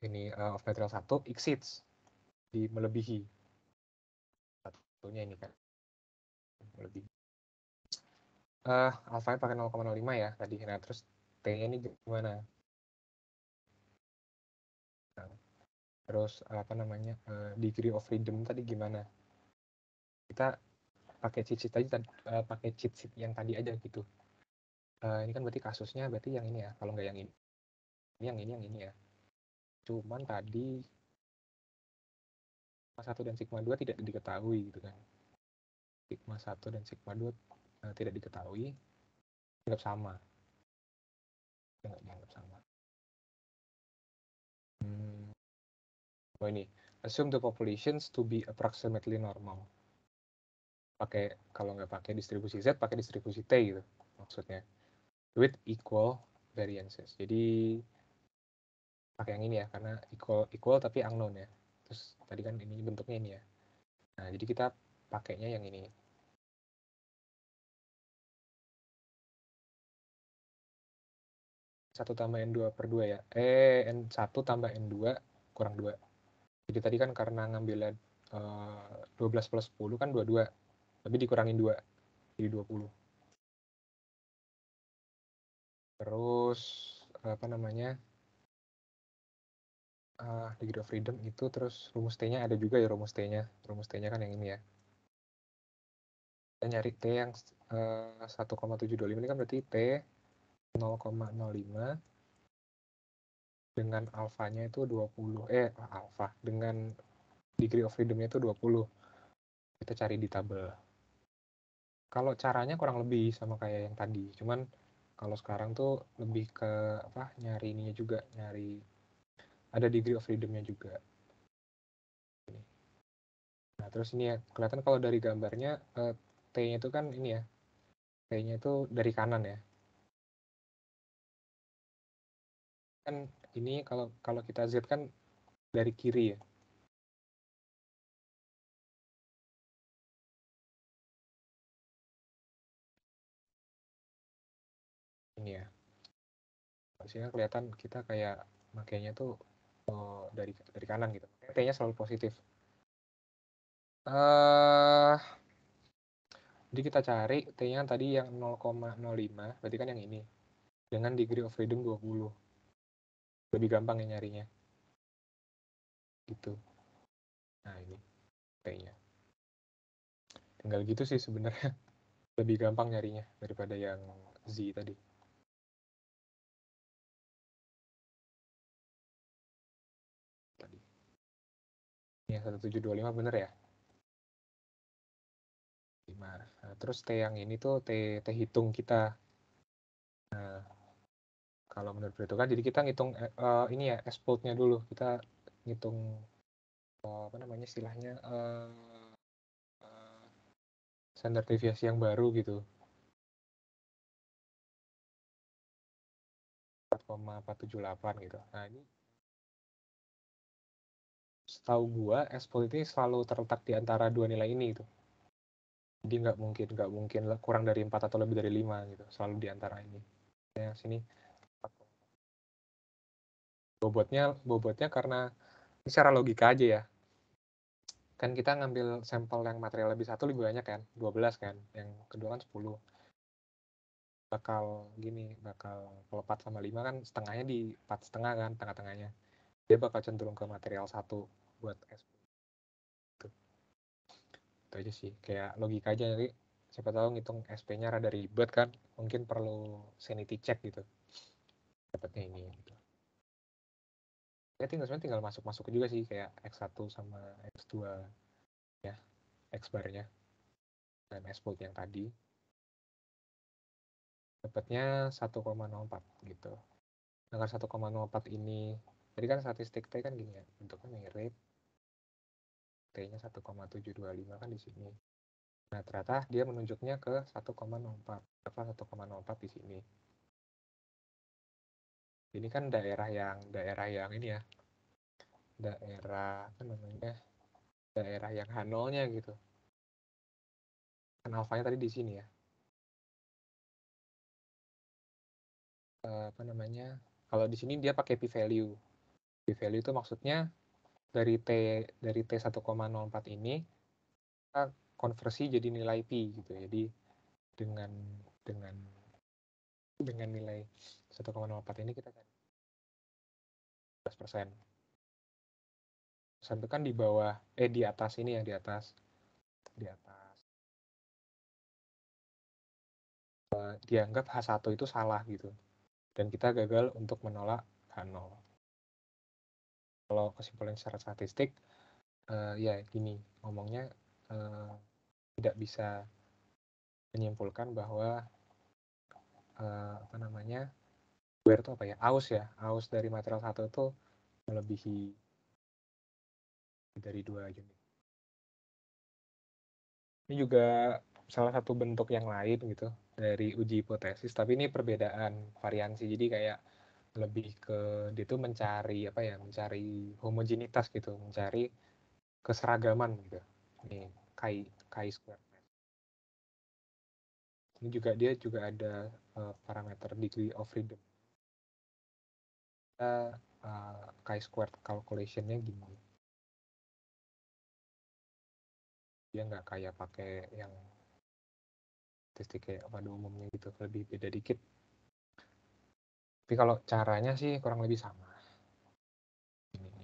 S1: ini uh, of material satu exceeds di melebihi? Satunya ini kan. Melebihi. Uh, alpha pakai 0,05 ya tadi. Nah terus t nya ini gimana? Terus apa namanya uh, degree of freedom tadi gimana? Kita pakai cheat sheet tadi uh, pakai cheat sheet yang tadi aja gitu uh, ini kan berarti kasusnya berarti yang ini ya kalau nggak yang ini. Ini yang ini yang ini ya. Cuman tadi sigma satu dan sigma 2 tidak diketahui gitu kan. Sigma satu dan sigma 2 uh, tidak diketahui tidak sama. Tidak dianggap sama. Hmm. Oh ini. Assume the populations to be approximately normal. Pakai kalau nggak pakai distribusi z pakai distribusi t gitu maksudnya with equal variances jadi pakai yang ini ya karena equal equal tapi unknown ya terus tadi kan ini bentuknya ini ya nah jadi kita pakainya yang ini satu tambah n2 per 2 ya eh n1 tambah n2 kurang 2 jadi tadi kan karena ngambilnya uh, 12 plus 10 kan 22. Tapi dikurangin 2. Jadi 20. Terus apa namanya? Uh, degree of freedom itu terus rumus T-nya ada juga ya rumus T-nya. Rumus T-nya kan yang ini ya. Kita nyari T yang uh, 1,725 ini kan berarti T 0,05 dengan alfanya itu 20 eh alfa dengan degree of freedom-nya itu 20 kita cari di tabel kalau caranya kurang lebih sama kayak yang tadi cuman kalau sekarang tuh lebih ke apa nyari ininya juga nyari ada degree of freedom-nya juga nah terus ini ya kelihatan kalau dari gambarnya eh, T-nya itu kan ini ya T-nya itu dari kanan ya kan ini kalau kalau kita Z kan dari kiri ya. Ini ya. Maksudnya kelihatan kita kayak makainya tuh oh, dari dari kanan gitu. T-nya selalu positif. Uh, jadi kita cari T-nya tadi yang 0,05, berarti kan yang ini. Dengan degree of freedom 20 lebih gampang ya nyarinya gitu nah ini kayaknya tinggal gitu sih sebenarnya lebih gampang nyarinya daripada yang Z tadi ya 1725 bener ya? 5. Nah, terus T yang ini tuh T, T hitung kita. Nah kalau menurut kan jadi kita ngitung uh, ini ya exploitnya dulu. Kita ngitung uh, apa namanya istilahnya uh, uh, standar deviasi yang baru gitu. 4,478 gitu. Nah ini setahu gua exploit ini selalu terletak di antara dua nilai ini gitu. Jadi nggak mungkin nggak mungkin kurang dari 4 atau lebih dari 5 gitu selalu di antara ini. Ya sini. Bobotnya bobotnya karena secara logika aja ya. Kan kita ngambil sampel yang material lebih satu lebih banyak kan 12 kan yang kedua kan 10 bakal gini bakal kalau 4 sama 5 kan setengahnya di 4 setengah kan tengah-tengahnya. Dia bakal cenderung ke material satu buat S gitu aja sih kayak logika aja. Jadi siapa tahu ngitung SP-nya rada ribet kan mungkin perlu sanity check gitu. Dapatnya ini gitu. Ya tinggal tinggal masuk-masuk juga sih kayak X1 sama X2 ya X barnya dan S yang tadi. Dapatnya 1,04 gitu. Dengan 1,04 ini jadi kan statistik T kan gini ya bentuknya mirip T-nya 1,725 kan di sini. Nah ternyata dia menunjuknya ke 1,04 apa 1,04 di sini. Ini kan daerah yang daerah yang ini ya daerah apa namanya daerah yang H0-nya gitu. Kan alfanya tadi di sini ya. Apa namanya kalau di sini dia pakai p value p value itu maksudnya dari t dari t 1,04 ini kita konversi jadi nilai pi gitu jadi dengan dengan dengan nilai 1,04 ini kita kan 11 persen. Sampai kan di bawah eh di atas ini ya di atas di atas. Uh, dianggap H1 itu salah gitu. Dan kita gagal untuk menolak H0. Kalau kesimpulan secara statistik, uh, ya gini ngomongnya uh, tidak bisa menyimpulkan bahwa uh, apa namanya wear itu apa ya aus ya aus dari material satu itu melebihi dari dua unit. Ini juga salah satu bentuk yang lain gitu dari uji hipotesis tapi ini perbedaan variansi jadi kayak lebih ke dia tuh mencari apa ya mencari homogenitas gitu mencari keseragaman gitu. Ini kai kai square ini juga dia juga ada uh, parameter degree of freedom. Kita uh, chi squared calculationnya gini. Dia nggak kayak pakai yang statistik kayak pada umumnya gitu lebih beda dikit tapi kalau caranya sih kurang lebih sama.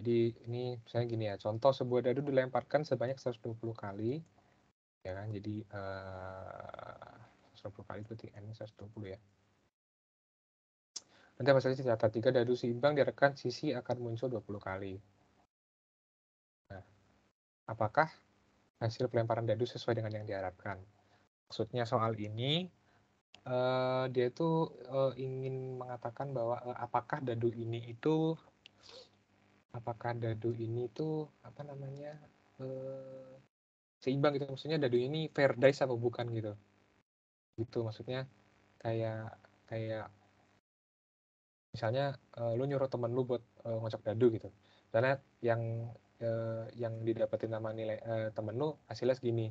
S1: Jadi ini misalnya gini ya contoh sebuah dadu dilemparkan sebanyak 120 kali ya kan? Jadi uh, 120 kali berarti n 120 ya. Nanti masalahnya catat tiga dadu seimbang direkan sisi akan muncul 20 kali. Nah apakah hasil pelemparan dadu sesuai dengan yang diharapkan? Maksudnya soal ini uh, dia itu uh, ingin mengatakan bahwa uh, apakah dadu ini itu apakah dadu ini itu apa namanya uh, seimbang gitu. Maksudnya dadu ini fair dice apa bukan gitu. Gitu maksudnya kayak kayak misalnya uh, lu nyuruh temen lu buat uh, ngocok dadu gitu. Karena yang uh, yang didapetin nama nilai uh, temen lu hasilnya segini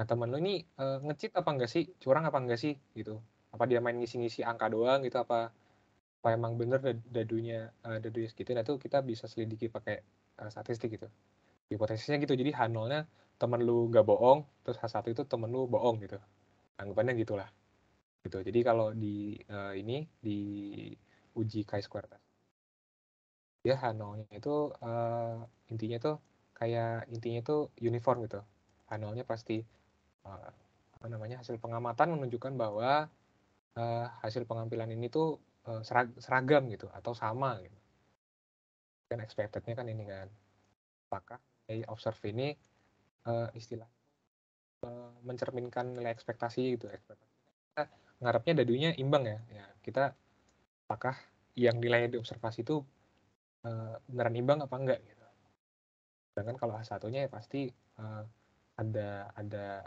S1: Nah temen lu ini uh, ngecit apa enggak sih? Curang apa enggak sih? Gitu. Apa dia main ngisi-ngisi angka doang gitu? Apa apa emang bener dadunya uh, dadunya segitu? Nah itu kita bisa selidiki pakai uh, statistik gitu. Hipotesisnya gitu. Jadi H0-nya temen lu nggak bohong, terus H1 itu temen lu bohong gitu. Anggapannya gitulah. Gitu. Jadi kalau di uh, ini di uji chi-square test dia H0-nya itu uh, intinya tuh kayak intinya tuh uniform gitu. H0-nya pasti uh, apa namanya hasil pengamatan menunjukkan bahwa uh, hasil pengambilan ini tuh uh, seragam gitu atau sama gitu. Kan expectednya kan ini kan. Apakah dari observe ini uh, istilah uh, mencerminkan nilai ekspektasi gitu. Ekspektasi. Kita ngarepnya dadunya imbang ya. ya kita apakah yang nilainya diobservasi itu uh, beneran imbang apa enggak gitu. Sedangkan kalau H1-nya ya pasti uh, ada ada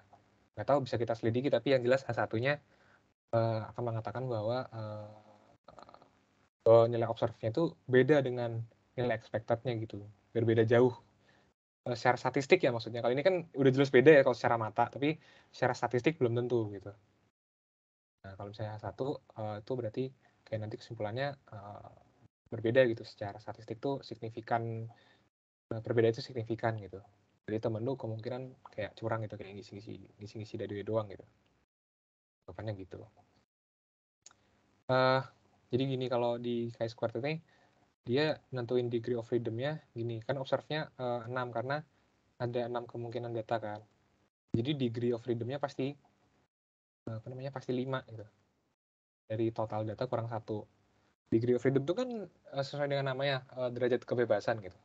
S1: nggak tahu bisa kita selidiki tapi yang jelas satunya uh, akan mengatakan bahwa uh, bahwa nilai observe-nya itu beda dengan nilai expected-nya gitu berbeda jauh. Uh, secara statistik ya maksudnya kali ini kan udah jelas beda ya kalau secara mata tapi secara statistik belum tentu gitu. Nah kalau misalnya satu uh, itu berarti kayak nanti kesimpulannya uh, berbeda gitu secara statistik tuh signifikan uh, perbedaan itu signifikan gitu jadi temen lu kemungkinan kayak curang gitu kayak ngisi-ngisi ngisi-ngisi dari doang gitu. Anggapannya gitu. Uh, jadi gini kalau di chi square ini dia nentuin degree of freedom-nya gini kan observe-nya uh, eh, 6 karena ada enam kemungkinan data kan. Jadi degree of freedomnya pasti apa namanya pasti 5 gitu. Dari total data kurang satu. Degree of freedom itu kan uh, sesuai dengan namanya uh, derajat kebebasan gitu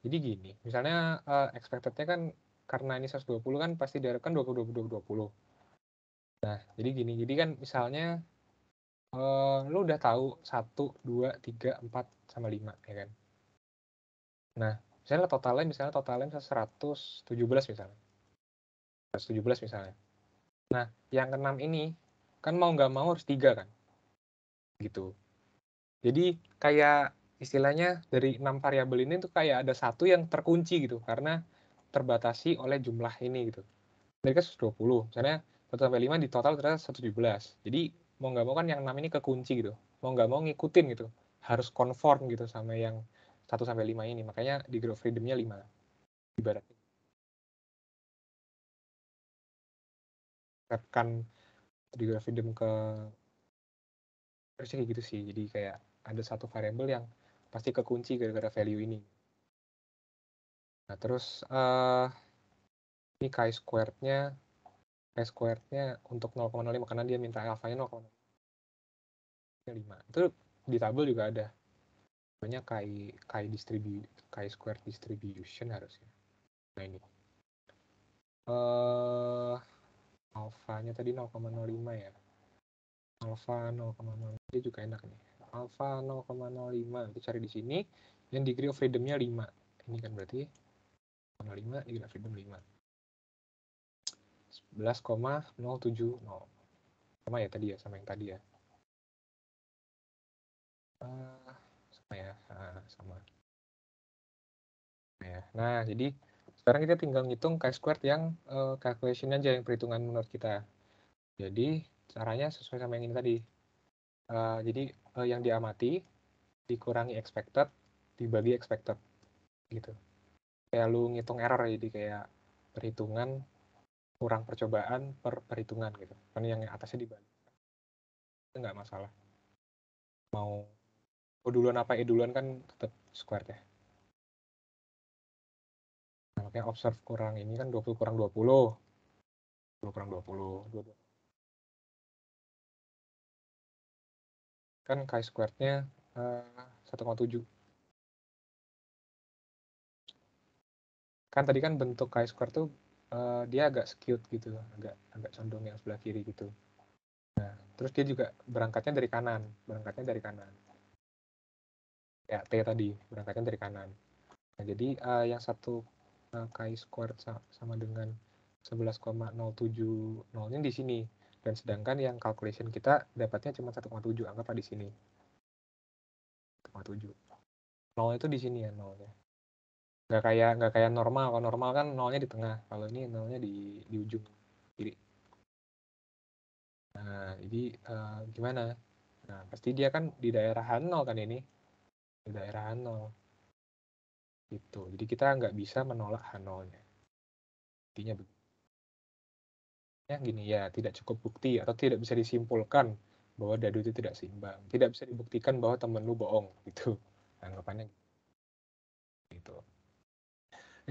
S1: jadi gini misalnya uh, expectednya kan karena ini 120 kan pasti diharapkan 20 20 20 nah jadi gini jadi kan misalnya uh, lu udah tahu 1 2 3 4 sama 5 ya kan? Nah misalnya totalnya misalnya totalnya 117 misalnya. 117 misalnya. Nah yang keenam ini kan mau nggak mau harus tiga kan? Gitu. Jadi kayak istilahnya dari enam variabel ini tuh kayak ada satu yang terkunci gitu karena terbatasi oleh jumlah ini gitu. Mereka 120 misalnya 1 sampai 5 di total ternyata 117 jadi mau nggak mau kan yang enam ini kekunci gitu. Mau nggak mau ngikutin gitu. Harus conform gitu sama yang 1 sampai 5 ini. Makanya di of freedomnya 5 ibaratnya. Terapkan degree of freedom ke harusnya kayak gitu sih. Jadi kayak ada satu variabel yang pasti kekunci gara-gara value ini. Nah terus uh, ini chi squared-nya chi squared-nya untuk 0,05 karena dia minta alfanya 0,05 itu di tabel juga ada. Namanya chi chi distribu chi squared distribution harusnya. Nah ini. Uh, alfanya tadi 0,05 ya. Alfa 0,05 dia juga enak nih alfa 0,05 itu cari di sini. Dan degree of freedomnya 5 ini kan berarti 0,5 degree of freedom 5 11,070 sama ya tadi ya sama yang tadi ya. Uh, sama ya uh, sama. Ya. Nah jadi sekarang kita tinggal ngitung chi-squared yang uh, calculation aja yang perhitungan menurut kita. Jadi caranya sesuai sama yang ini tadi. Uh, jadi uh, yang diamati dikurangi expected dibagi expected gitu. Kayak lu ngitung error jadi kayak perhitungan kurang percobaan per perhitungan gitu. Kan yang atasnya dibagi. Itu nggak masalah. Mau O duluan apa E duluan kan tetap squared ya makanya observe kurang ini kan 20 kurang 20 20 kurang 20 20. Kan chi squared-nya uh, 1,7 kan tadi kan bentuk chi squared tuh uh, dia agak skewed gitu agak agak condong yang sebelah kiri gitu. Nah terus dia juga berangkatnya dari kanan berangkatnya dari kanan. Ya T tadi berangkatnya dari kanan. Nah jadi uh, yang satu uh, chi squared sama dengan 11,070 nya di sini dan sedangkan yang calculation kita dapatnya cuma 1,7 anggaplah di sini. 1,7 nol itu di sini ya nolnya. Nggak kayak nggak kayak normal. Kalau normal kan nolnya di tengah. Kalau ini nolnya di di ujung kiri. Nah jadi uh, gimana? Nah pasti dia kan di daerah nol kan ini. Di daerah nol. Gitu. Jadi kita nggak bisa menolak H0-nya. Intinya begitu. Ya gini ya, tidak cukup bukti atau tidak bisa disimpulkan bahwa dadu itu tidak seimbang. Tidak bisa dibuktikan bahwa temen lu bohong gitu. Anggapannya gitu.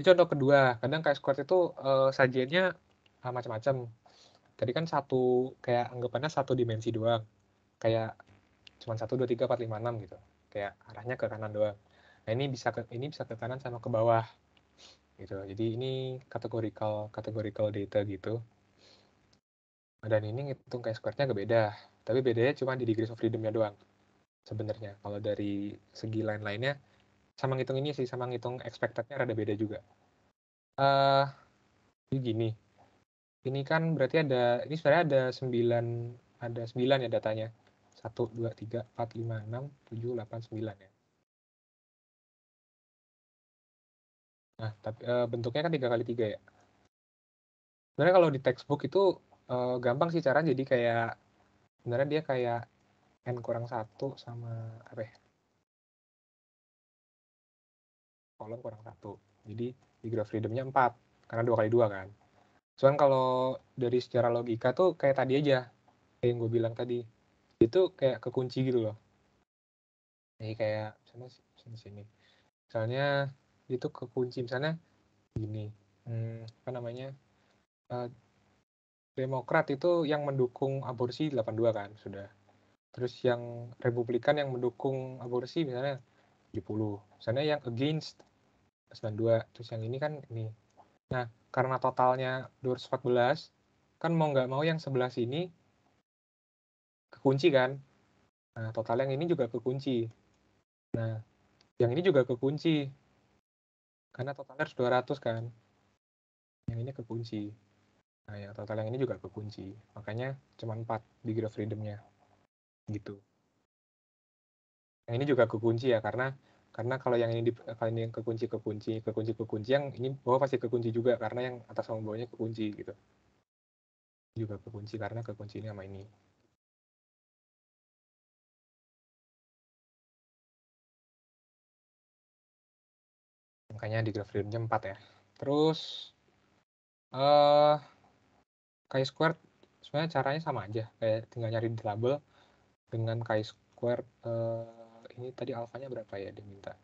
S1: Ini contoh kedua, kadang kayak squad itu uh, sajiannya uh, macam-macam. Tadi kan satu kayak anggapannya satu dimensi doang. Kayak cuma satu dua tiga empat lima enam gitu. Kayak arahnya ke kanan doang. Nah, ini bisa ke ini bisa ke kanan sama ke bawah. Gitu. Jadi ini kategorikal kategorikal data gitu. Dan ini ngitung kayak square-nya agak beda. Tapi bedanya cuma di degrees of freedom-nya doang. Sebenarnya kalau dari segi lain-lainnya sama ngitung ini sih sama ngitung expected-nya rada beda juga. Uh, jadi gini. Ini kan berarti ada ini sebenarnya ada 9 ada 9 ya datanya. 1 2 3 4 5 6 7 8 9 ya. Nah, tapi uh, bentuknya kan tiga kali tiga ya. Sebenarnya kalau di textbook itu uh, gampang sih cara jadi kayak sebenarnya dia kayak n kurang satu sama apa ya? kolom kurang satu. Jadi degree of freedomnya empat karena dua kali dua kan. Cuman kalau dari secara logika tuh kayak tadi aja kayak yang gue bilang tadi itu kayak kekunci gitu loh. Jadi kayak misalnya sini sini. Misalnya itu kekunci misalnya gini hmm, apa namanya uh, Demokrat itu yang mendukung aborsi 82 kan sudah. Terus yang Republikan yang mendukung aborsi misalnya 70. Misalnya yang against 92. Terus yang ini kan ini. Nah, karena totalnya 214, kan mau nggak mau yang sebelah sini kekunci kan. Nah, total yang ini juga kekunci. Nah, yang ini juga kekunci. Karena totalnya harus 200 kan. Yang ini kekunci. Nah, yang total yang ini juga kekunci. Makanya cuma 4 degree of freedom-nya. Gitu. Yang ini juga kekunci ya karena karena kalau yang ini di, kalau ini yang kekunci kekunci kekunci kekunci yang ini bawah pasti kekunci juga karena yang atas sama bawahnya kekunci gitu. Juga kekunci karena kekunci ini sama ini. Makanya degree of freedom-nya 4 ya. Terus uh, chi squared sebenarnya caranya sama aja. Kayak tinggal nyari di tabel dengan chi squared uh, ini tadi alfanya berapa ya diminta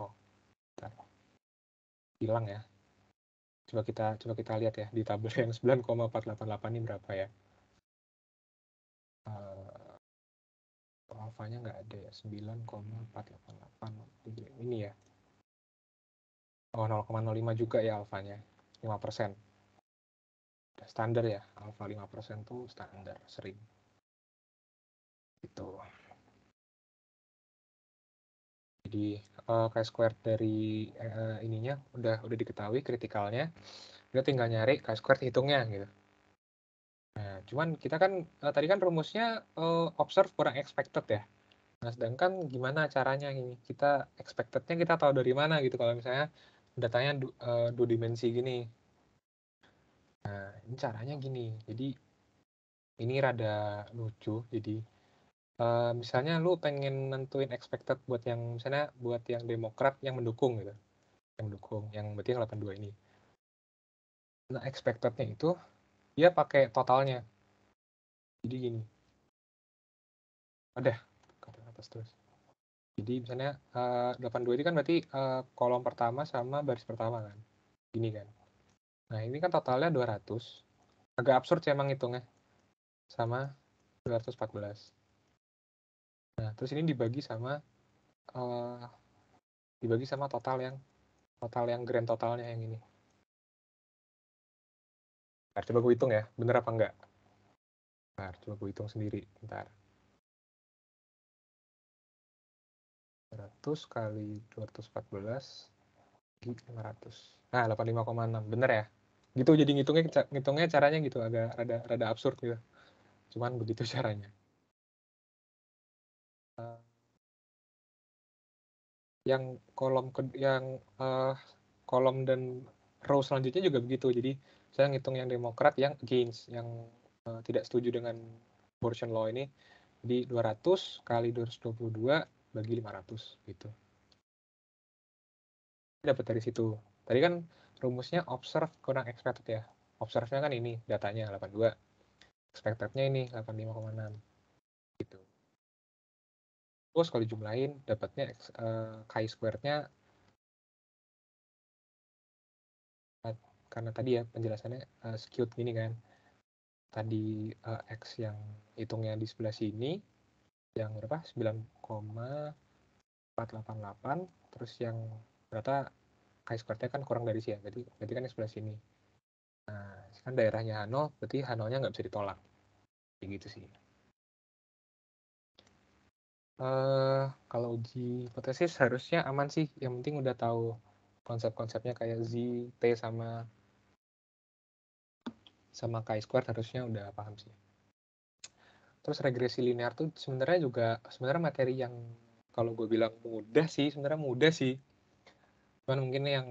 S1: oh bentar. hilang ya. Coba kita coba kita lihat ya di tabel yang 9,488 ini berapa ya. Uh, alfanya nggak ada ya 9,488 ini ya. Oh 0,05 juga ya alfanya 5 persen standar ya alpha 5% tuh standar sering. Gitu. Jadi uh, eh, square dari uh, ininya udah udah diketahui kritikalnya. Kita tinggal nyari chi square hitungnya gitu. Nah cuman kita kan uh, tadi kan rumusnya uh, observe kurang expected ya. Nah sedangkan gimana caranya ini? Kita expectednya kita tahu dari mana gitu. Kalau misalnya datanya du, uh, dua dimensi gini Nah, ini caranya gini. Jadi ini rada lucu. Jadi uh, misalnya lu pengen nentuin expected buat yang misalnya buat yang Demokrat yang mendukung gitu. Yang mendukung, yang berarti yang 82 ini. Nah, expectednya itu dia pakai totalnya. Jadi gini. Ada ke atas terus. Jadi misalnya uh, 82 ini kan berarti uh, kolom pertama sama baris pertama kan. Gini kan. Nah, ini kan totalnya 200. Agak absurd sih emang hitungnya. Sama 214. Nah, terus ini dibagi sama uh, dibagi sama total yang total yang grand totalnya yang ini. Bentar, coba gue hitung ya, bener apa enggak? Bentar, coba gue hitung sendiri, bentar. 200 kali 214 500. Nah, 85,6. Bener ya? Gitu jadi ngitungnya ngitungnya caranya gitu agak rada rada absurd gitu. Cuman begitu caranya. Uh, yang kolom ke yang uh, kolom dan row selanjutnya juga begitu. Jadi saya ngitung yang demokrat yang against yang uh, tidak setuju dengan abortion law ini di 200 kali 222 bagi 500 gitu. Dapat dari situ. Tadi kan rumusnya observe kurang expected ya. Observe-nya kan ini datanya 82. Expected-nya ini 85,6. Gitu. Terus kalau dijumlahin dapatnya uh, chi squared-nya karena tadi ya penjelasannya uh, skewed gini kan. Tadi uh, x yang hitungnya di sebelah sini yang berapa? 9,488 terus yang berapa chi square-nya kan kurang dari sih ya, berarti, berarti kan sebelah sini. Nah, kan daerahnya Hano, berarti Hano-nya nggak bisa ditolak. Kayak gitu sih. Uh, kalau uji hipotesis harusnya aman sih. Yang penting udah tahu konsep-konsepnya kayak Z, T sama sama chi square harusnya udah paham sih. Terus regresi linear tuh sebenarnya juga sebenarnya materi yang kalau gue bilang mudah sih, sebenarnya mudah sih cuman mungkin yang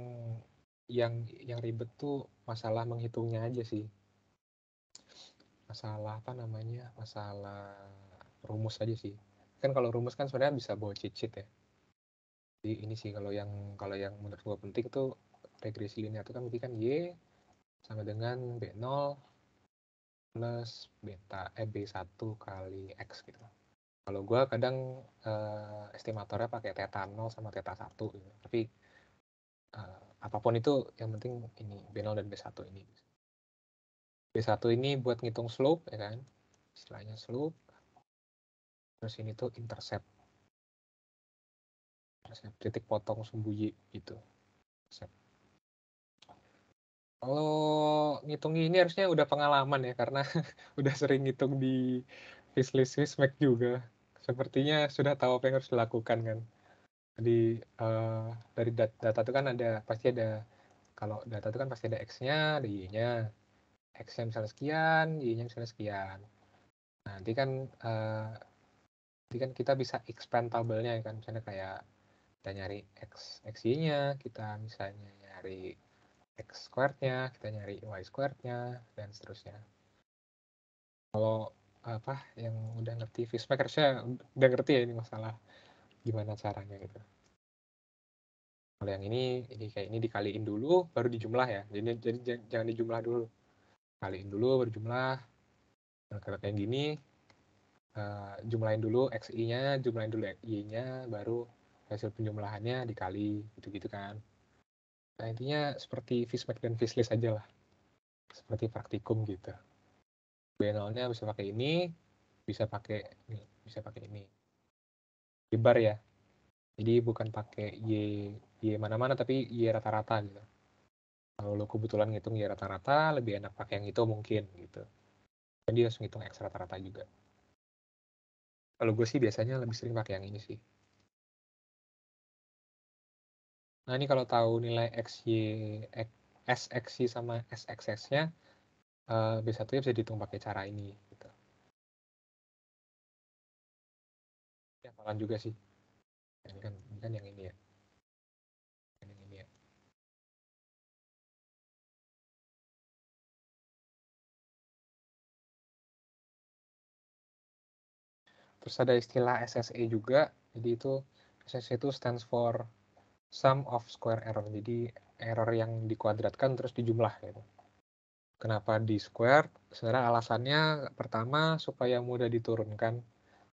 S1: yang yang ribet tuh masalah menghitungnya aja sih. Masalah apa namanya? Masalah rumus aja sih. Kan kalau rumus kan sebenarnya bisa bawa sheet ya. Jadi ini sih kalau yang kalau yang menurut gue penting itu regresi linear itu kan berarti kan y sama dengan b0 plus beta eh b1 kali x gitu. Kalau gue kadang eh, estimatornya pakai theta 0 sama theta 1 gitu. tapi uh, apa pun itu yang penting ini B0 dan B1 ini. B1 ini buat ngitung slope ya kan? Istilahnya slope. Terus ini tuh intercept. Intercept titik potong sembunyi gitu. Intercept. kalau ngitung ini harusnya udah pengalaman ya karena udah sering ngitung di Fishlist Wismac juga. Sepertinya sudah tahu apa yang harus dilakukan kan jadi uh, dari data, data itu kan ada pasti ada kalau data itu kan pasti ada x-nya ada y-nya. X-nya misalnya sekian y-nya misalnya sekian. Nah, nanti kan uh, nanti kan kita bisa expand tabelnya ya kan misalnya kayak kita nyari x x y-nya kita misalnya nyari x squared-nya kita nyari y squared-nya dan seterusnya. Kalau apa yang udah ngerti Fishmaker saya udah ngerti ya ini masalah gimana caranya gitu. Kalau yang ini ini kayak ini dikaliin dulu baru dijumlah ya. Jadi jadi jangan dijumlah dulu. Kaliin dulu berjumlah nah kalau kayak gini uh, jumlahin dulu xi-nya jumlahin dulu y-nya baru hasil penjumlahannya dikali gitu-gitu kan. Nah intinya seperti Fishmac dan Fishlist aja lah. Seperti praktikum gitu. B0-nya bisa pakai ini bisa pakai ini bisa pakai ini Ibar ya. Jadi bukan pakai y y mana-mana tapi y rata-rata gitu. Kalau lo kebetulan ngitung y rata-rata lebih enak pakai yang itu mungkin gitu. Jadi harus ngitung x rata-rata juga. Kalau gue sih biasanya lebih sering pakai yang ini sih. Nah ini kalau tahu nilai x y x y sama s x s-nya uh, b 1 bisa dihitung pakai cara ini malah juga sih. Ini kan ini kan yang ini ya. Yang ini ya. Terus ada istilah SSE juga. Jadi itu SSE itu stands for sum of square error. Jadi error yang dikuadratkan terus dijumlah gitu. Kenapa di square? Sebenarnya alasannya pertama supaya mudah diturunkan.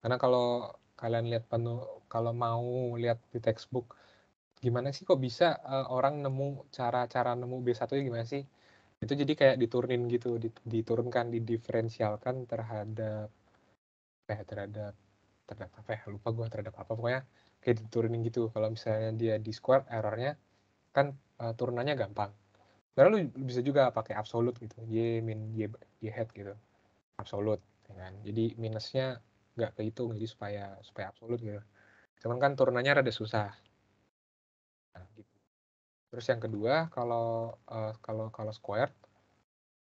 S1: Karena kalau kalian lihat penuh kalau mau lihat di textbook gimana sih kok bisa uh, orang nemu cara-cara nemu B1 nya gimana sih? Itu jadi kayak diturunin gitu diturunkan didiferensialkan terhadap eh terhadap terhadap apa ya? Lupa gue terhadap apa pokoknya kayak diturunin gitu. Kalau misalnya dia di square errornya kan uh, turunannya gampang. Karena lu bisa juga pakai absolute gitu y min y, y head gitu. Absolute ya kan? Jadi minusnya nggak kehitung jadi supaya supaya absolut gitu. Cuman kan turunannya rada susah. Nah, gitu. terus yang kedua kalau uh, kalau kalau squared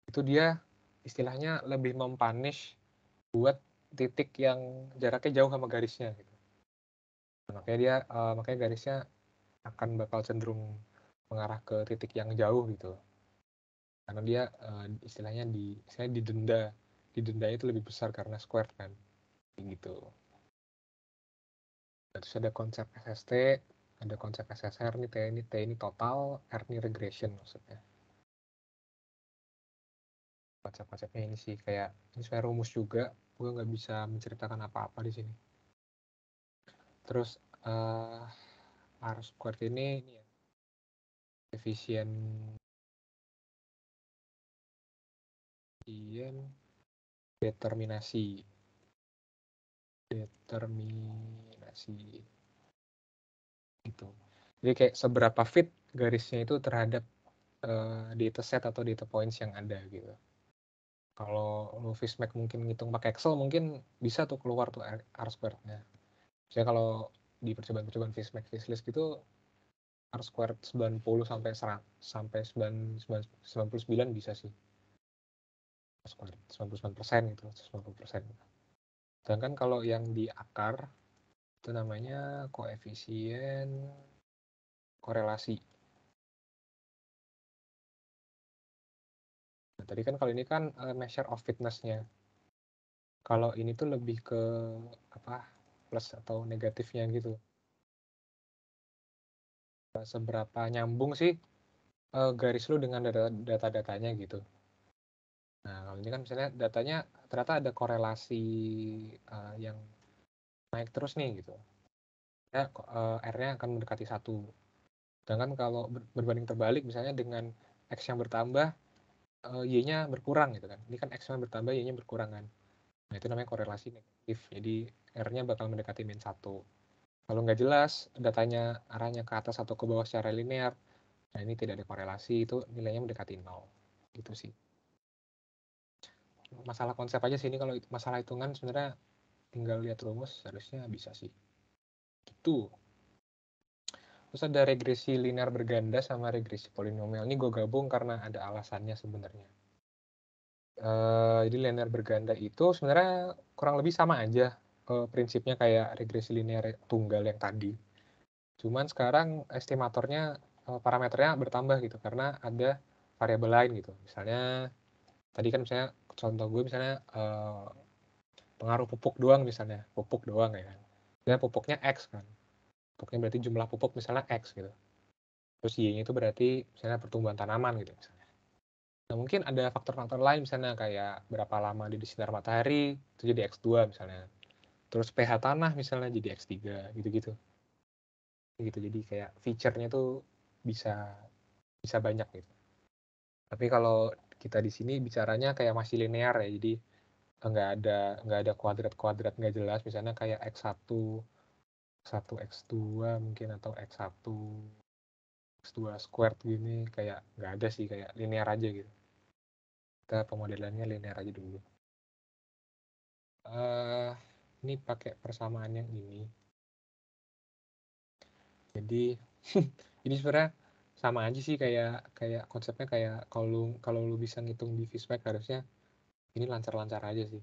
S1: itu dia istilahnya lebih mempunish buat titik yang jaraknya jauh sama garisnya gitu. Nah, makanya dia uh, makanya garisnya akan bakal cenderung mengarah ke titik yang jauh gitu. Karena dia uh, istilahnya di saya didenda. Didenda itu lebih besar karena square kan gitu. Terus ada konsep SST ada konsep SSR nih T ini T ini total R ini regression maksudnya. Konsep-konsepnya ini sih kayak ini saya rumus juga gue nggak bisa menceritakan apa-apa di sini. Terus uh, R squared ini, ini ya efisien. Determinasi determinasi. Gitu. Jadi kayak seberapa fit garisnya itu terhadap uh, data set atau data points yang ada gitu. Kalau lu Fishmac mungkin ngitung pakai Excel mungkin bisa tuh keluar tuh R, squared-nya misalnya kalau di percobaan-percobaan Fishmac Fishlist gitu R squared 90 sampai 100 sampai 99 bisa sih. R squared 99 persen gitu 90 persen Sedangkan kalau yang di akar itu namanya koefisien korelasi. Nah, tadi kan kalau ini kan uh, measure of fitness-nya. Kalau ini tuh lebih ke apa plus atau negatifnya gitu. Seberapa nyambung sih uh, garis lu dengan data-datanya gitu. Nah, kalau ini kan misalnya datanya ternyata ada korelasi uh, yang naik terus nih gitu. Ya, uh, R-nya akan mendekati satu. Sedangkan kalau berbanding terbalik misalnya dengan X yang bertambah, uh, y-nya berkurang gitu kan. Ini kan x-nya bertambah y-nya berkurang kan. Nah itu namanya korelasi negatif. Jadi r-nya bakal mendekati min satu. Kalau nggak jelas datanya arahnya ke atas atau ke bawah secara linear nah ini tidak ada korelasi itu nilainya mendekati nol. Gitu sih masalah konsep aja sih ini kalau masalah hitungan sebenarnya tinggal lihat rumus harusnya bisa sih. Gitu. Terus ada regresi linear berganda sama regresi polinomial. Ini gue gabung karena ada alasannya sebenarnya. Uh, jadi linear berganda itu sebenarnya kurang lebih sama aja uh, prinsipnya kayak regresi linear tunggal yang tadi. Cuman sekarang estimatornya uh, parameternya bertambah gitu karena ada variabel lain gitu. Misalnya tadi kan misalnya contoh gue misalnya uh, pengaruh pupuk doang misalnya pupuk doang ya dan pupuknya x kan pupuknya berarti jumlah pupuk misalnya x gitu. Terus y-nya itu berarti misalnya pertumbuhan tanaman gitu misalnya. Nah mungkin ada faktor-faktor lain misalnya kayak berapa lama di sinar matahari itu jadi x2 misalnya. Terus pH tanah misalnya jadi x3 gitu-gitu. Gitu jadi kayak feature-nya tuh bisa bisa banyak gitu. Tapi kalau kita di sini bicaranya kayak masih linear ya. Jadi nggak ada nggak ada kuadrat kuadrat nggak jelas. Misalnya kayak x1 x1 x2 mungkin atau x1 x2 squared gini. Kayak nggak ada sih kayak linear aja gitu. Kita pemodelannya linear aja dulu. Uh, ini pakai persamaan yang ini. Jadi ini sebenarnya sama aja sih kayak kayak konsepnya kayak kalau kalau lu bisa ngitung di Fishback harusnya ini lancar-lancar aja sih.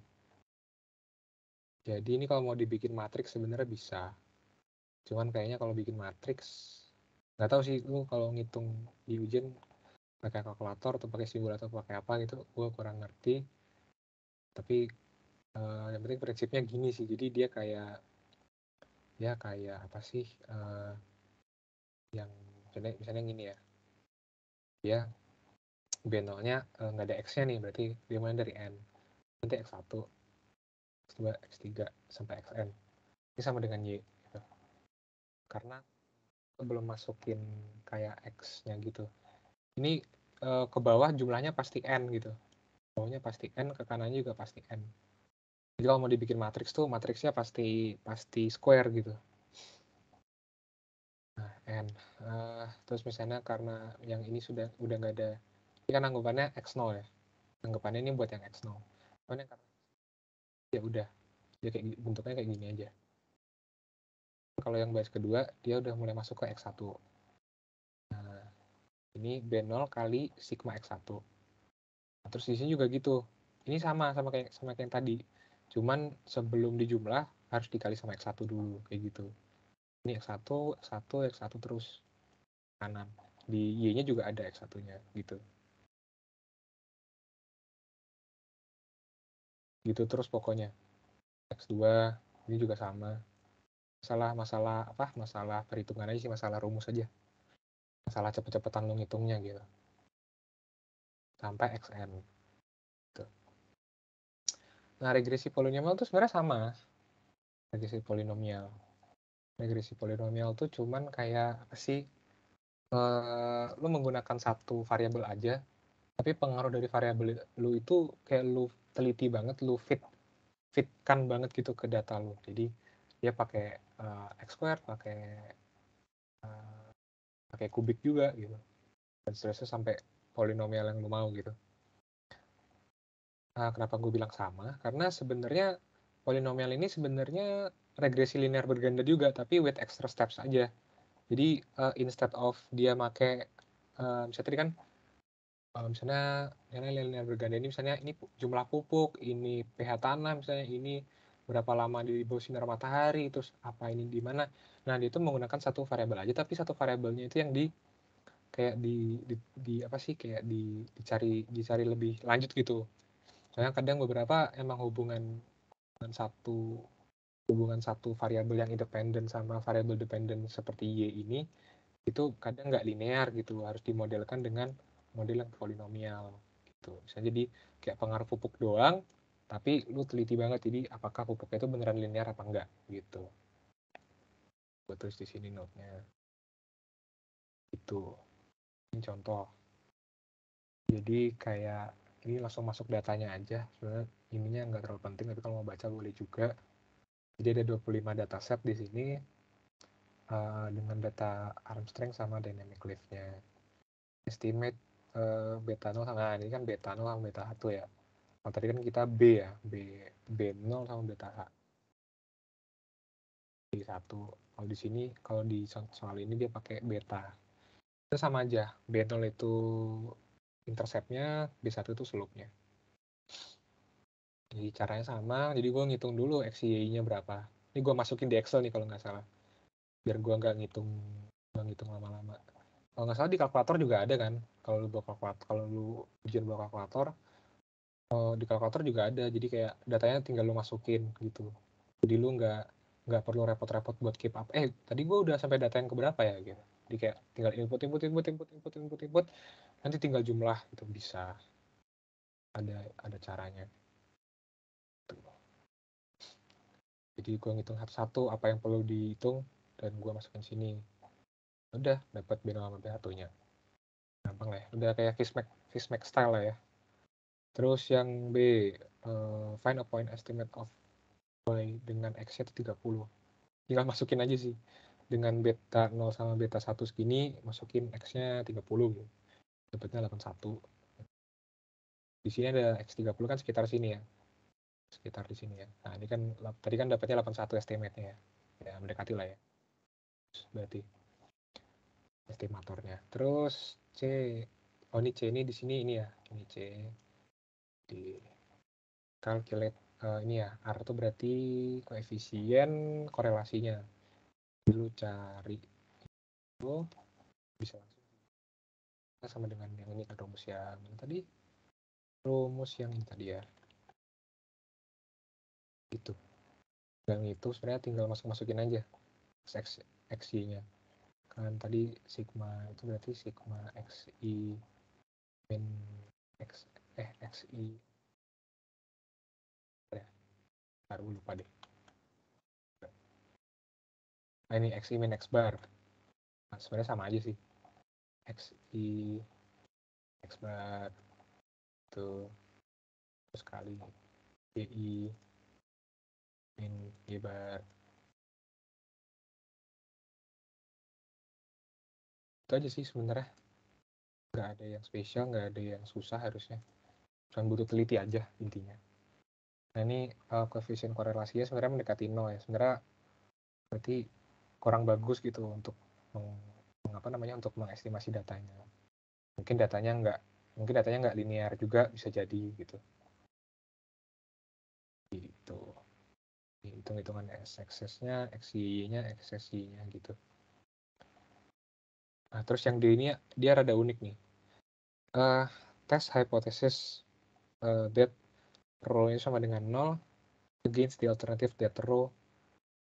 S1: Jadi ini kalau mau dibikin matriks sebenarnya bisa. Cuman kayaknya kalau bikin matriks nggak tahu sih lu kalau ngitung di ujian pakai kalkulator atau pakai simulator atau pakai apa gitu, gue kurang ngerti. Tapi uh, yang penting prinsipnya gini sih. Jadi dia kayak ya kayak apa sih uh, yang misalnya, misalnya gini ya ya B0-nya eh, nggak ada X-nya nih, berarti dia mulai dari N. Nanti X1, X2, X3, sampai Xn. Ini sama dengan Y. Gitu. Karena belum masukin kayak X-nya gitu. Ini eh, ke bawah jumlahnya pasti N gitu. Bawahnya pasti N, ke kanannya juga pasti N. Jadi kalau mau dibikin matriks tuh, matriksnya pasti pasti square gitu. Uh, terus misalnya karena yang ini sudah udah nggak ada, ini kan anggapannya X0 ya. Anggapannya ini buat yang X0. Cuman karena ya udah, dia kayak bentuknya kayak gini aja. Kalau yang baris kedua, dia udah mulai masuk ke X1. Nah, ini B0 kali sigma X1. Nah, terus di sini juga gitu. Ini sama sama kayak sama kayak yang tadi. Cuman sebelum dijumlah harus dikali sama X1 dulu kayak gitu ini X1, X1, X1 terus kanan. Di Y-nya juga ada X1-nya gitu. Gitu terus pokoknya. X2 ini juga sama. Masalah masalah apa? Masalah perhitungan aja sih, masalah rumus aja. Masalah cepet-cepetan ngitungnya gitu. Sampai XN. Gitu. Nah, regresi polinomial itu sebenarnya sama. Regresi polinomial regresi polinomial tuh cuman kayak apa sih uh, lu menggunakan satu variabel aja tapi pengaruh dari variabel lu itu kayak lu teliti banget lu fit fitkan banget gitu ke data lu. Jadi dia pakai uh, x squared pakai uh, pakai kubik juga gitu. Dan seterusnya sampai polinomial yang lu mau gitu. Nah, kenapa gue bilang sama? Karena sebenarnya polinomial ini sebenarnya regresi linear berganda juga tapi with extra steps aja. Jadi uh, instead of dia make uh, misalnya tadi kan uh, misalnya linear berganda ini misalnya ini jumlah pupuk ini pH tanah misalnya ini berapa lama di bawah sinar matahari terus apa ini di mana. Nah dia itu menggunakan satu variabel aja tapi satu variabelnya itu yang di kayak di, di, di apa sih kayak di dicari dicari lebih lanjut gitu. Soalnya kadang beberapa emang hubungan satu hubungan satu variabel yang independen sama variabel dependen seperti y ini itu kadang nggak linear gitu harus dimodelkan dengan model yang polinomial gitu. Bisa jadi kayak pengaruh pupuk doang tapi lu teliti banget jadi apakah pupuknya itu beneran linear apa enggak gitu. Gue tulis di sini note-nya. Itu ini contoh. Jadi kayak ini langsung masuk datanya aja. Sebenarnya ininya nggak terlalu penting tapi kalau mau baca boleh juga jadi ada 25 dataset di sini uh, dengan data arm strength sama dynamic lift-nya. Estimate uh, beta 0 sama nah, ini kan beta 0 sama beta 1 ya. Kalau tadi kan kita B ya B B0 sama beta H B1 kalau di sini kalau di soal ini dia pakai beta. Itu sama aja B0 itu interceptnya B1 itu slope-nya jadi caranya sama jadi gue ngitung dulu XY nya berapa. Ini gue masukin di Excel nih kalau nggak salah. Biar gue nggak ngitung nggak ngitung lama-lama. Kalau nggak salah di kalkulator juga ada kan? Kalau lu bawa kalkulator kalau lu ujian bawa kalkulator oh, di kalkulator juga ada. Jadi kayak datanya tinggal lu masukin gitu. Jadi lu nggak nggak perlu repot-repot buat keep up. Eh tadi gue udah sampai data yang keberapa ya gitu? Jadi kayak tinggal input input input input input input input. Nanti tinggal jumlah itu bisa. Ada ada caranya jadi gue ngitung satu-satu apa yang perlu dihitung dan gue masukin sini. Udah dapat b sama b1 nya gampang lah ya udah kayak fishmack fishmack style lah ya. Terus yang B uh, find a point estimate of y dengan x itu 30 tinggal masukin aja sih. Dengan beta 0 sama beta 1 segini masukin x nya 30 gitu. Dapatnya 81 di sini ada x30 kan sekitar sini ya sekitar di sini ya. Nah ini kan tadi kan dapatnya 81 estimate-nya ya. Ya mendekati lah ya. Berarti estimatornya. Terus C. Oh ini C. Ini di sini ini ya. Ini C. Di calculate uh, ini ya. R itu berarti koefisien korelasinya. Dulu cari itu bisa langsung sama dengan yang ini kan rumus yang tadi. Rumus yang ini tadi ya itu yang itu sebenarnya tinggal masuk masukin aja x x y nya kan tadi sigma itu berarti sigma x i min x eh x i. Ya baru lupa deh. Nah ini x i min x bar. Nah, sebenarnya sama aja sih. X i x bar itu terus kali i min bar itu aja sih sebenarnya. Nggak ada yang spesial nggak ada yang susah harusnya. Cuma butuh teliti aja intinya. Nah ini uh, koefisien korelasinya sebenarnya mendekati nol ya. Sebenarnya berarti kurang bagus gitu untuk meng, apa namanya untuk mengestimasi datanya. Mungkin datanya nggak mungkin datanya nggak linear juga bisa jadi gitu hitung-hitungan x-axisnya, x-y-nya, x-y-nya gitu. Nah, terus yang di ini dia rada unik nih. Uh, test hypothesis uh, that rho sama dengan 0 against the alternative that rho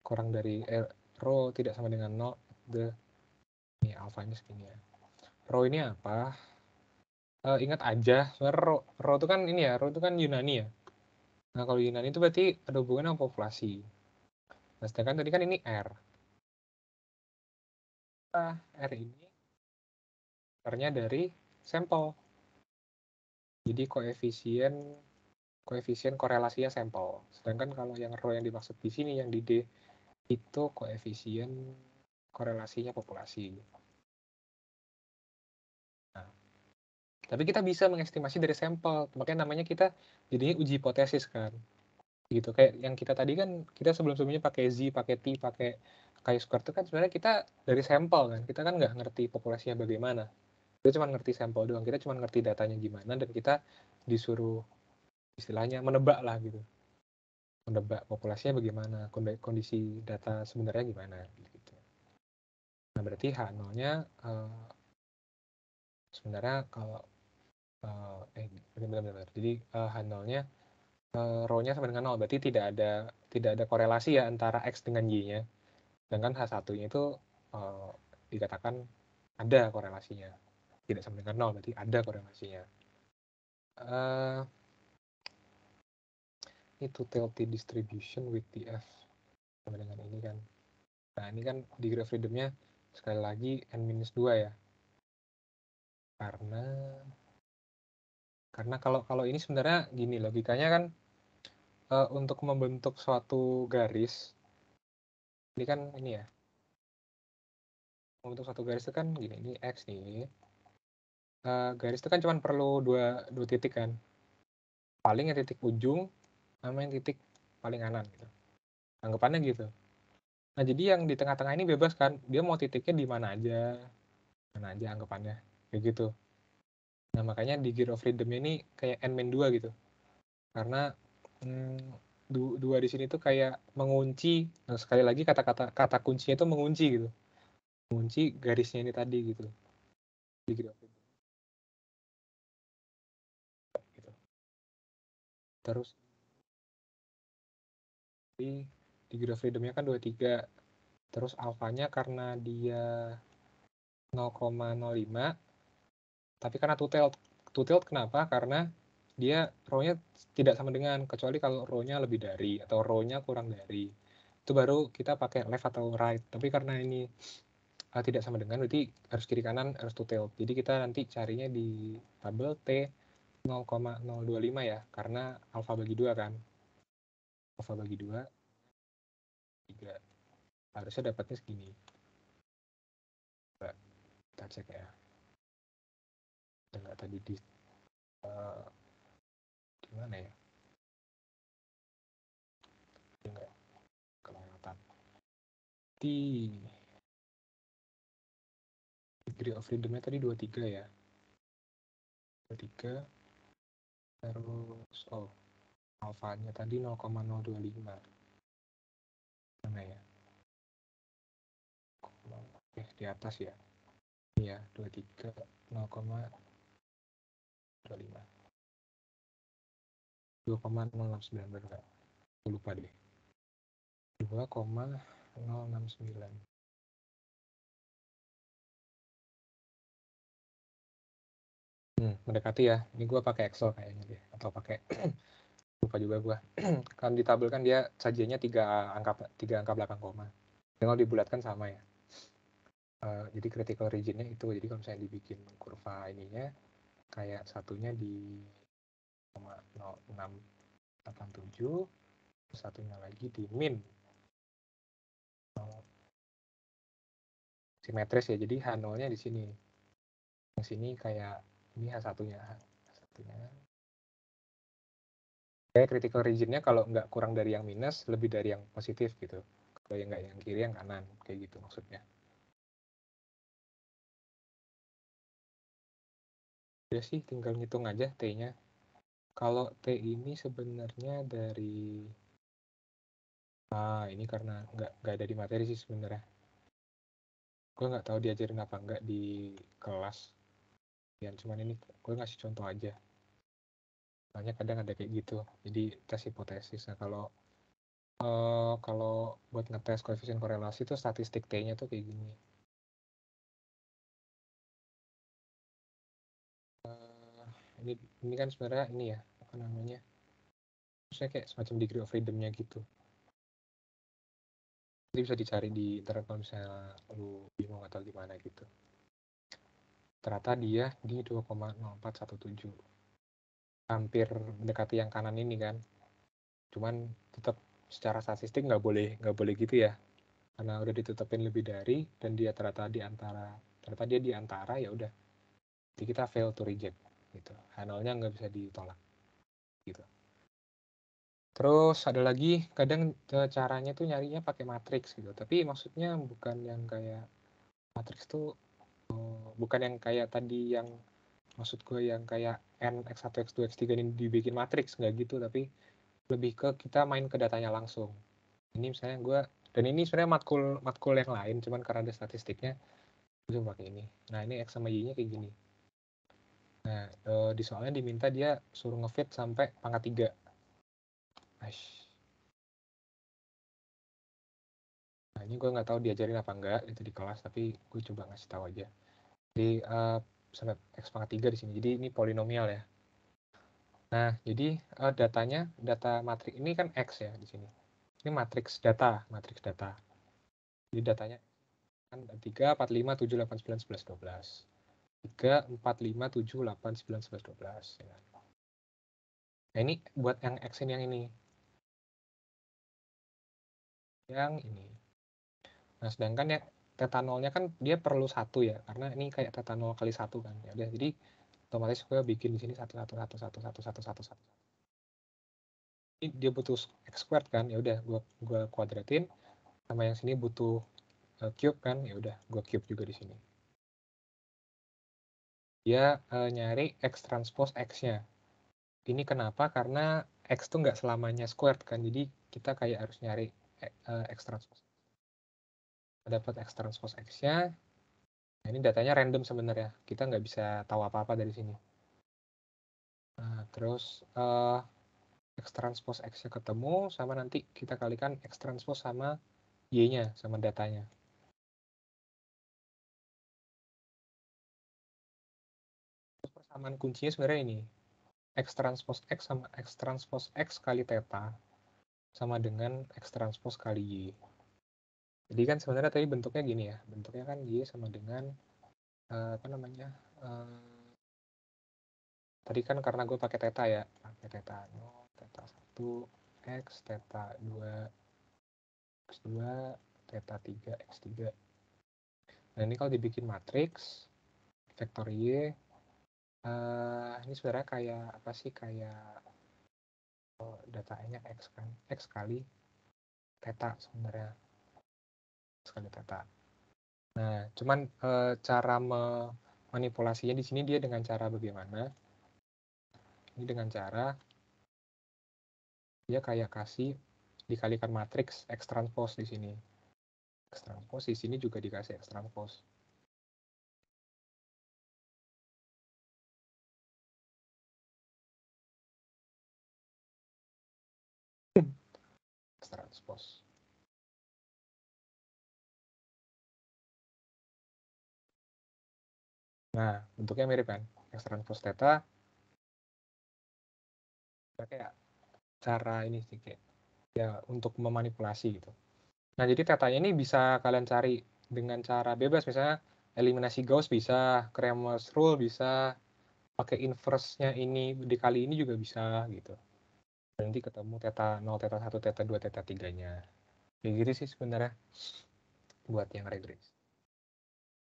S1: kurang dari eh, rho tidak sama dengan 0 the ini alfanya segini ya. Rho ini apa? Uh, ingat aja, sebenarnya rho, rho itu kan ini ya, rho itu kan Yunani ya. Nah, kalau Yunani itu berarti ada hubungan dengan populasi. Nah, sedangkan tadi kan ini R. Nah, R ini R-nya dari sampel. Jadi koefisien koefisien korelasinya sampel. Sedangkan kalau yang rho yang dimaksud di sini yang di D itu koefisien korelasinya populasi. Tapi kita bisa mengestimasi dari sampel, makanya namanya kita jadinya uji hipotesis kan. Gitu kayak yang kita tadi kan kita sebelum-sebelumnya pakai Z, pakai T, pakai chi square itu kan sebenarnya kita dari sampel kan. Kita kan nggak ngerti populasinya bagaimana. Kita cuma ngerti sampel doang. Kita cuma ngerti datanya gimana dan kita disuruh istilahnya menebak lah gitu. Menebak populasinya bagaimana, kondisi data sebenarnya gimana gitu. Nah, berarti H0-nya uh, sebenarnya kalau eh benar-benar jadi uh, handle-nya uh, row-nya sama dengan nol. Berarti tidak ada tidak ada korelasi ya antara x dengan y-nya. Sedangkan h1-nya itu uh, dikatakan ada korelasinya. Tidak sama dengan nol berarti ada korelasinya. Uh, ini totality distribution with f sama dengan ini kan. Nah ini kan degree of freedom-nya sekali lagi n minus 2 ya. Karena Karena kalau kalau ini sebenarnya gini logikanya kan uh, untuk membentuk suatu garis ini kan ini ya. Membentuk suatu garis itu kan gini ini x nih. Uh, garis itu kan cuma perlu dua dua titik kan. Paling yang titik ujung sama yang titik paling kanan gitu. Anggapannya gitu. Nah jadi yang di tengah-tengah ini bebas kan. Dia mau titiknya di mana aja. Mana aja anggapannya. Kayak gitu Nah, makanya di Gear of Freedom ini kayak Ant-Man 2 gitu. Karena hmm, dua di sini tuh kayak mengunci, nah sekali lagi kata-kata kata kuncinya itu mengunci gitu. Mengunci garisnya ini tadi gitu. Di Gear of Freedom. Gitu. Terus di, di Gear of Freedom-nya kan 23. Terus alfanya karena dia 0,05 tapi karena two tailed two tailed kenapa? Karena dia row-nya tidak sama dengan kecuali kalau row-nya lebih dari atau row-nya kurang dari. Itu baru kita pakai left atau right. Tapi karena ini uh, tidak sama dengan berarti harus kiri kanan harus two tailed jadi kita nanti carinya di tabel T 0,025 ya karena alfa bagi dua kan? Alfa bagi dua tiga. Harusnya dapatnya segini. Kita cek ya enggak tadi di uh, di mana ya? Enggak kelewatan. Di degree of freedomnya tadi 23 ya? 23 terus oh alfanya tadi 0,025 mana ya? Oke di atas ya? Iya 23 0, 25 2,069 berapa aku lupa deh 2,069 Hmm, mendekati ya. Ini gue pakai Excel kayaknya deh, atau pakai lupa juga gue. kan di tabel kan dia sajiannya tiga angka tiga angka belakang koma. Tinggal dibulatkan sama ya. Uh, jadi critical regionnya itu. Jadi kalau misalnya dibikin kurva ininya, kayak satunya di 0,0687 satunya lagi di min. Simetris ya jadi H0 nya di sini. Yang sini kayak ini H satunya H satunya. Kayak critical regionnya kalau nggak kurang dari yang minus lebih dari yang positif gitu. Kalau yang nggak yang kiri yang kanan kayak gitu maksudnya ya sih tinggal ngitung aja T-nya. Kalau T ini sebenarnya dari ah ini karena nggak nggak ada di materi sih sebenarnya. Gue nggak tahu diajarin apa nggak di kelas. Ya cuman ini gue ngasih contoh aja. Banyak kadang ada kayak gitu. Jadi tes hipotesis. Nah kalau uh, kalau buat ngetes koefisien korelasi itu statistik T-nya tuh kayak gini. Ini ini kan sebenarnya ini ya apa namanya saya kayak semacam degree of freedomnya gitu. Jadi bisa dicari di internet kalau misalnya lu bingung atau gimana gitu. Ternyata dia di 2,0417 hampir mendekati yang kanan ini kan. Cuman tetap secara statistik nggak boleh nggak boleh gitu ya. Karena udah ditetapin lebih dari dan dia ternyata di antara ternyata dia di antara ya udah. Jadi kita fail to reject gitu. H0-nya nggak bisa ditolak gitu. Terus ada lagi kadang caranya tuh nyarinya pakai matriks gitu. Tapi maksudnya bukan yang kayak matriks tuh oh, bukan yang kayak tadi yang maksud gue yang kayak n x1 x2 x3 ini dibikin matriks nggak gitu. Tapi lebih ke kita main ke datanya langsung. Ini misalnya gue dan ini sebenarnya matkul matkul yang lain cuman karena ada statistiknya gue pakai ini. Nah ini x sama y nya kayak gini Nah, e, di soalnya diminta dia suruh ngefit sampai pangkat 3. Aish. Nah, ini gue nggak tahu diajarin apa enggak itu di kelas, tapi gue coba ngasih tahu aja. Di uh, sampai x pangkat 3 di sini. Jadi ini polinomial ya. Nah, jadi uh, datanya, data matrik ini kan X ya di sini. Ini matriks data, matriks data. Jadi datanya kan 3, 4, 5, 7, 8, 9, 11, 12. 3, 4, 5, 7, 8, 9, 11, 12. Ya. Nah ini buat yang ini yang ini. Yang ini. Nah sedangkan ya theta nolnya kan dia perlu satu ya, karena ini kayak theta nol kali satu kan. Ya udah, jadi otomatis gue bikin di sini satu satu satu satu satu satu satu satu. Ini dia butuh x squared kan, ya udah gue gue kuadratin. Sama yang sini butuh uh, cube kan, ya udah gue cube juga di sini. Dia uh, nyari x transpose x-nya. Ini kenapa? Karena x tuh nggak selamanya squared kan, jadi kita kayak harus nyari uh, x transpose dapat X transpose X-nya. Nah, ini datanya random sebenarnya. Kita nggak bisa tahu apa-apa dari sini. Nah, terus uh, X transpose X-nya ketemu, sama nanti kita kalikan X transpose sama Y-nya, sama datanya. Terus persamaan kuncinya sebenarnya ini. X transpose X sama X transpose X kali theta sama dengan X transpose kali Y. Jadi kan sebenarnya tadi bentuknya gini ya, bentuknya kan Y sama dengan uh, apa namanya? Uh, tadi kan karena gue pakai theta ya, pakai theta 0, theta 1, X, theta 2, X2, theta 3, X3. Nah ini kalau dibikin matriks, vektor Y, uh, ini sebenarnya kayak apa sih, kayak oh, datanya X kan, X kali theta sebenarnya sekali tata. Nah, cuman e, cara memanipulasinya di sini dia dengan cara bagaimana? Ini dengan cara dia kayak kasih dikalikan matriks X transpose di sini. X transpose di sini juga dikasih X transpose. Transpose. Nah, bentuknya mirip kan? X transpose theta. Kayak cara ini sih kayak ya untuk memanipulasi gitu. Nah, jadi tetanya ini bisa kalian cari dengan cara bebas misalnya eliminasi Gauss bisa, Cramer's rule bisa, pakai inverse-nya ini dikali ini juga bisa gitu. Nanti ketemu theta 0, theta 1, theta 2, theta 3-nya. Kayak gitu sih sebenarnya buat yang regress.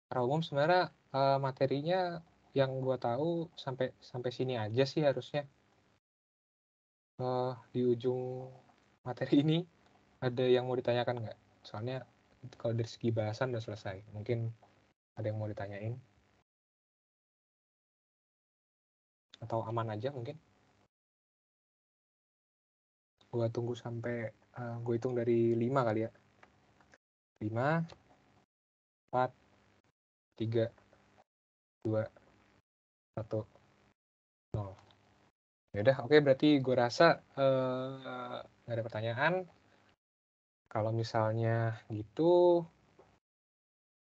S1: Secara umum sebenarnya uh, materinya yang gue tahu sampai sampai sini aja sih harusnya. Uh, di ujung materi ini ada yang mau ditanyakan nggak? Soalnya kalau dari segi bahasan udah selesai. Mungkin ada yang mau ditanyain? Atau aman aja mungkin gue tunggu sampai uh, eh, gue hitung dari 5 kali ya. 5 4 tiga dua satu nol. Ya udah oke berarti gue rasa uh, ada pertanyaan. Kalau misalnya gitu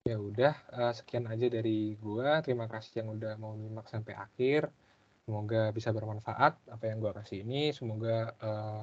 S1: ya udah uh, sekian aja dari gue terima kasih yang udah mau nyimak sampai akhir. Semoga bisa bermanfaat apa yang gue kasih ini. Semoga uh,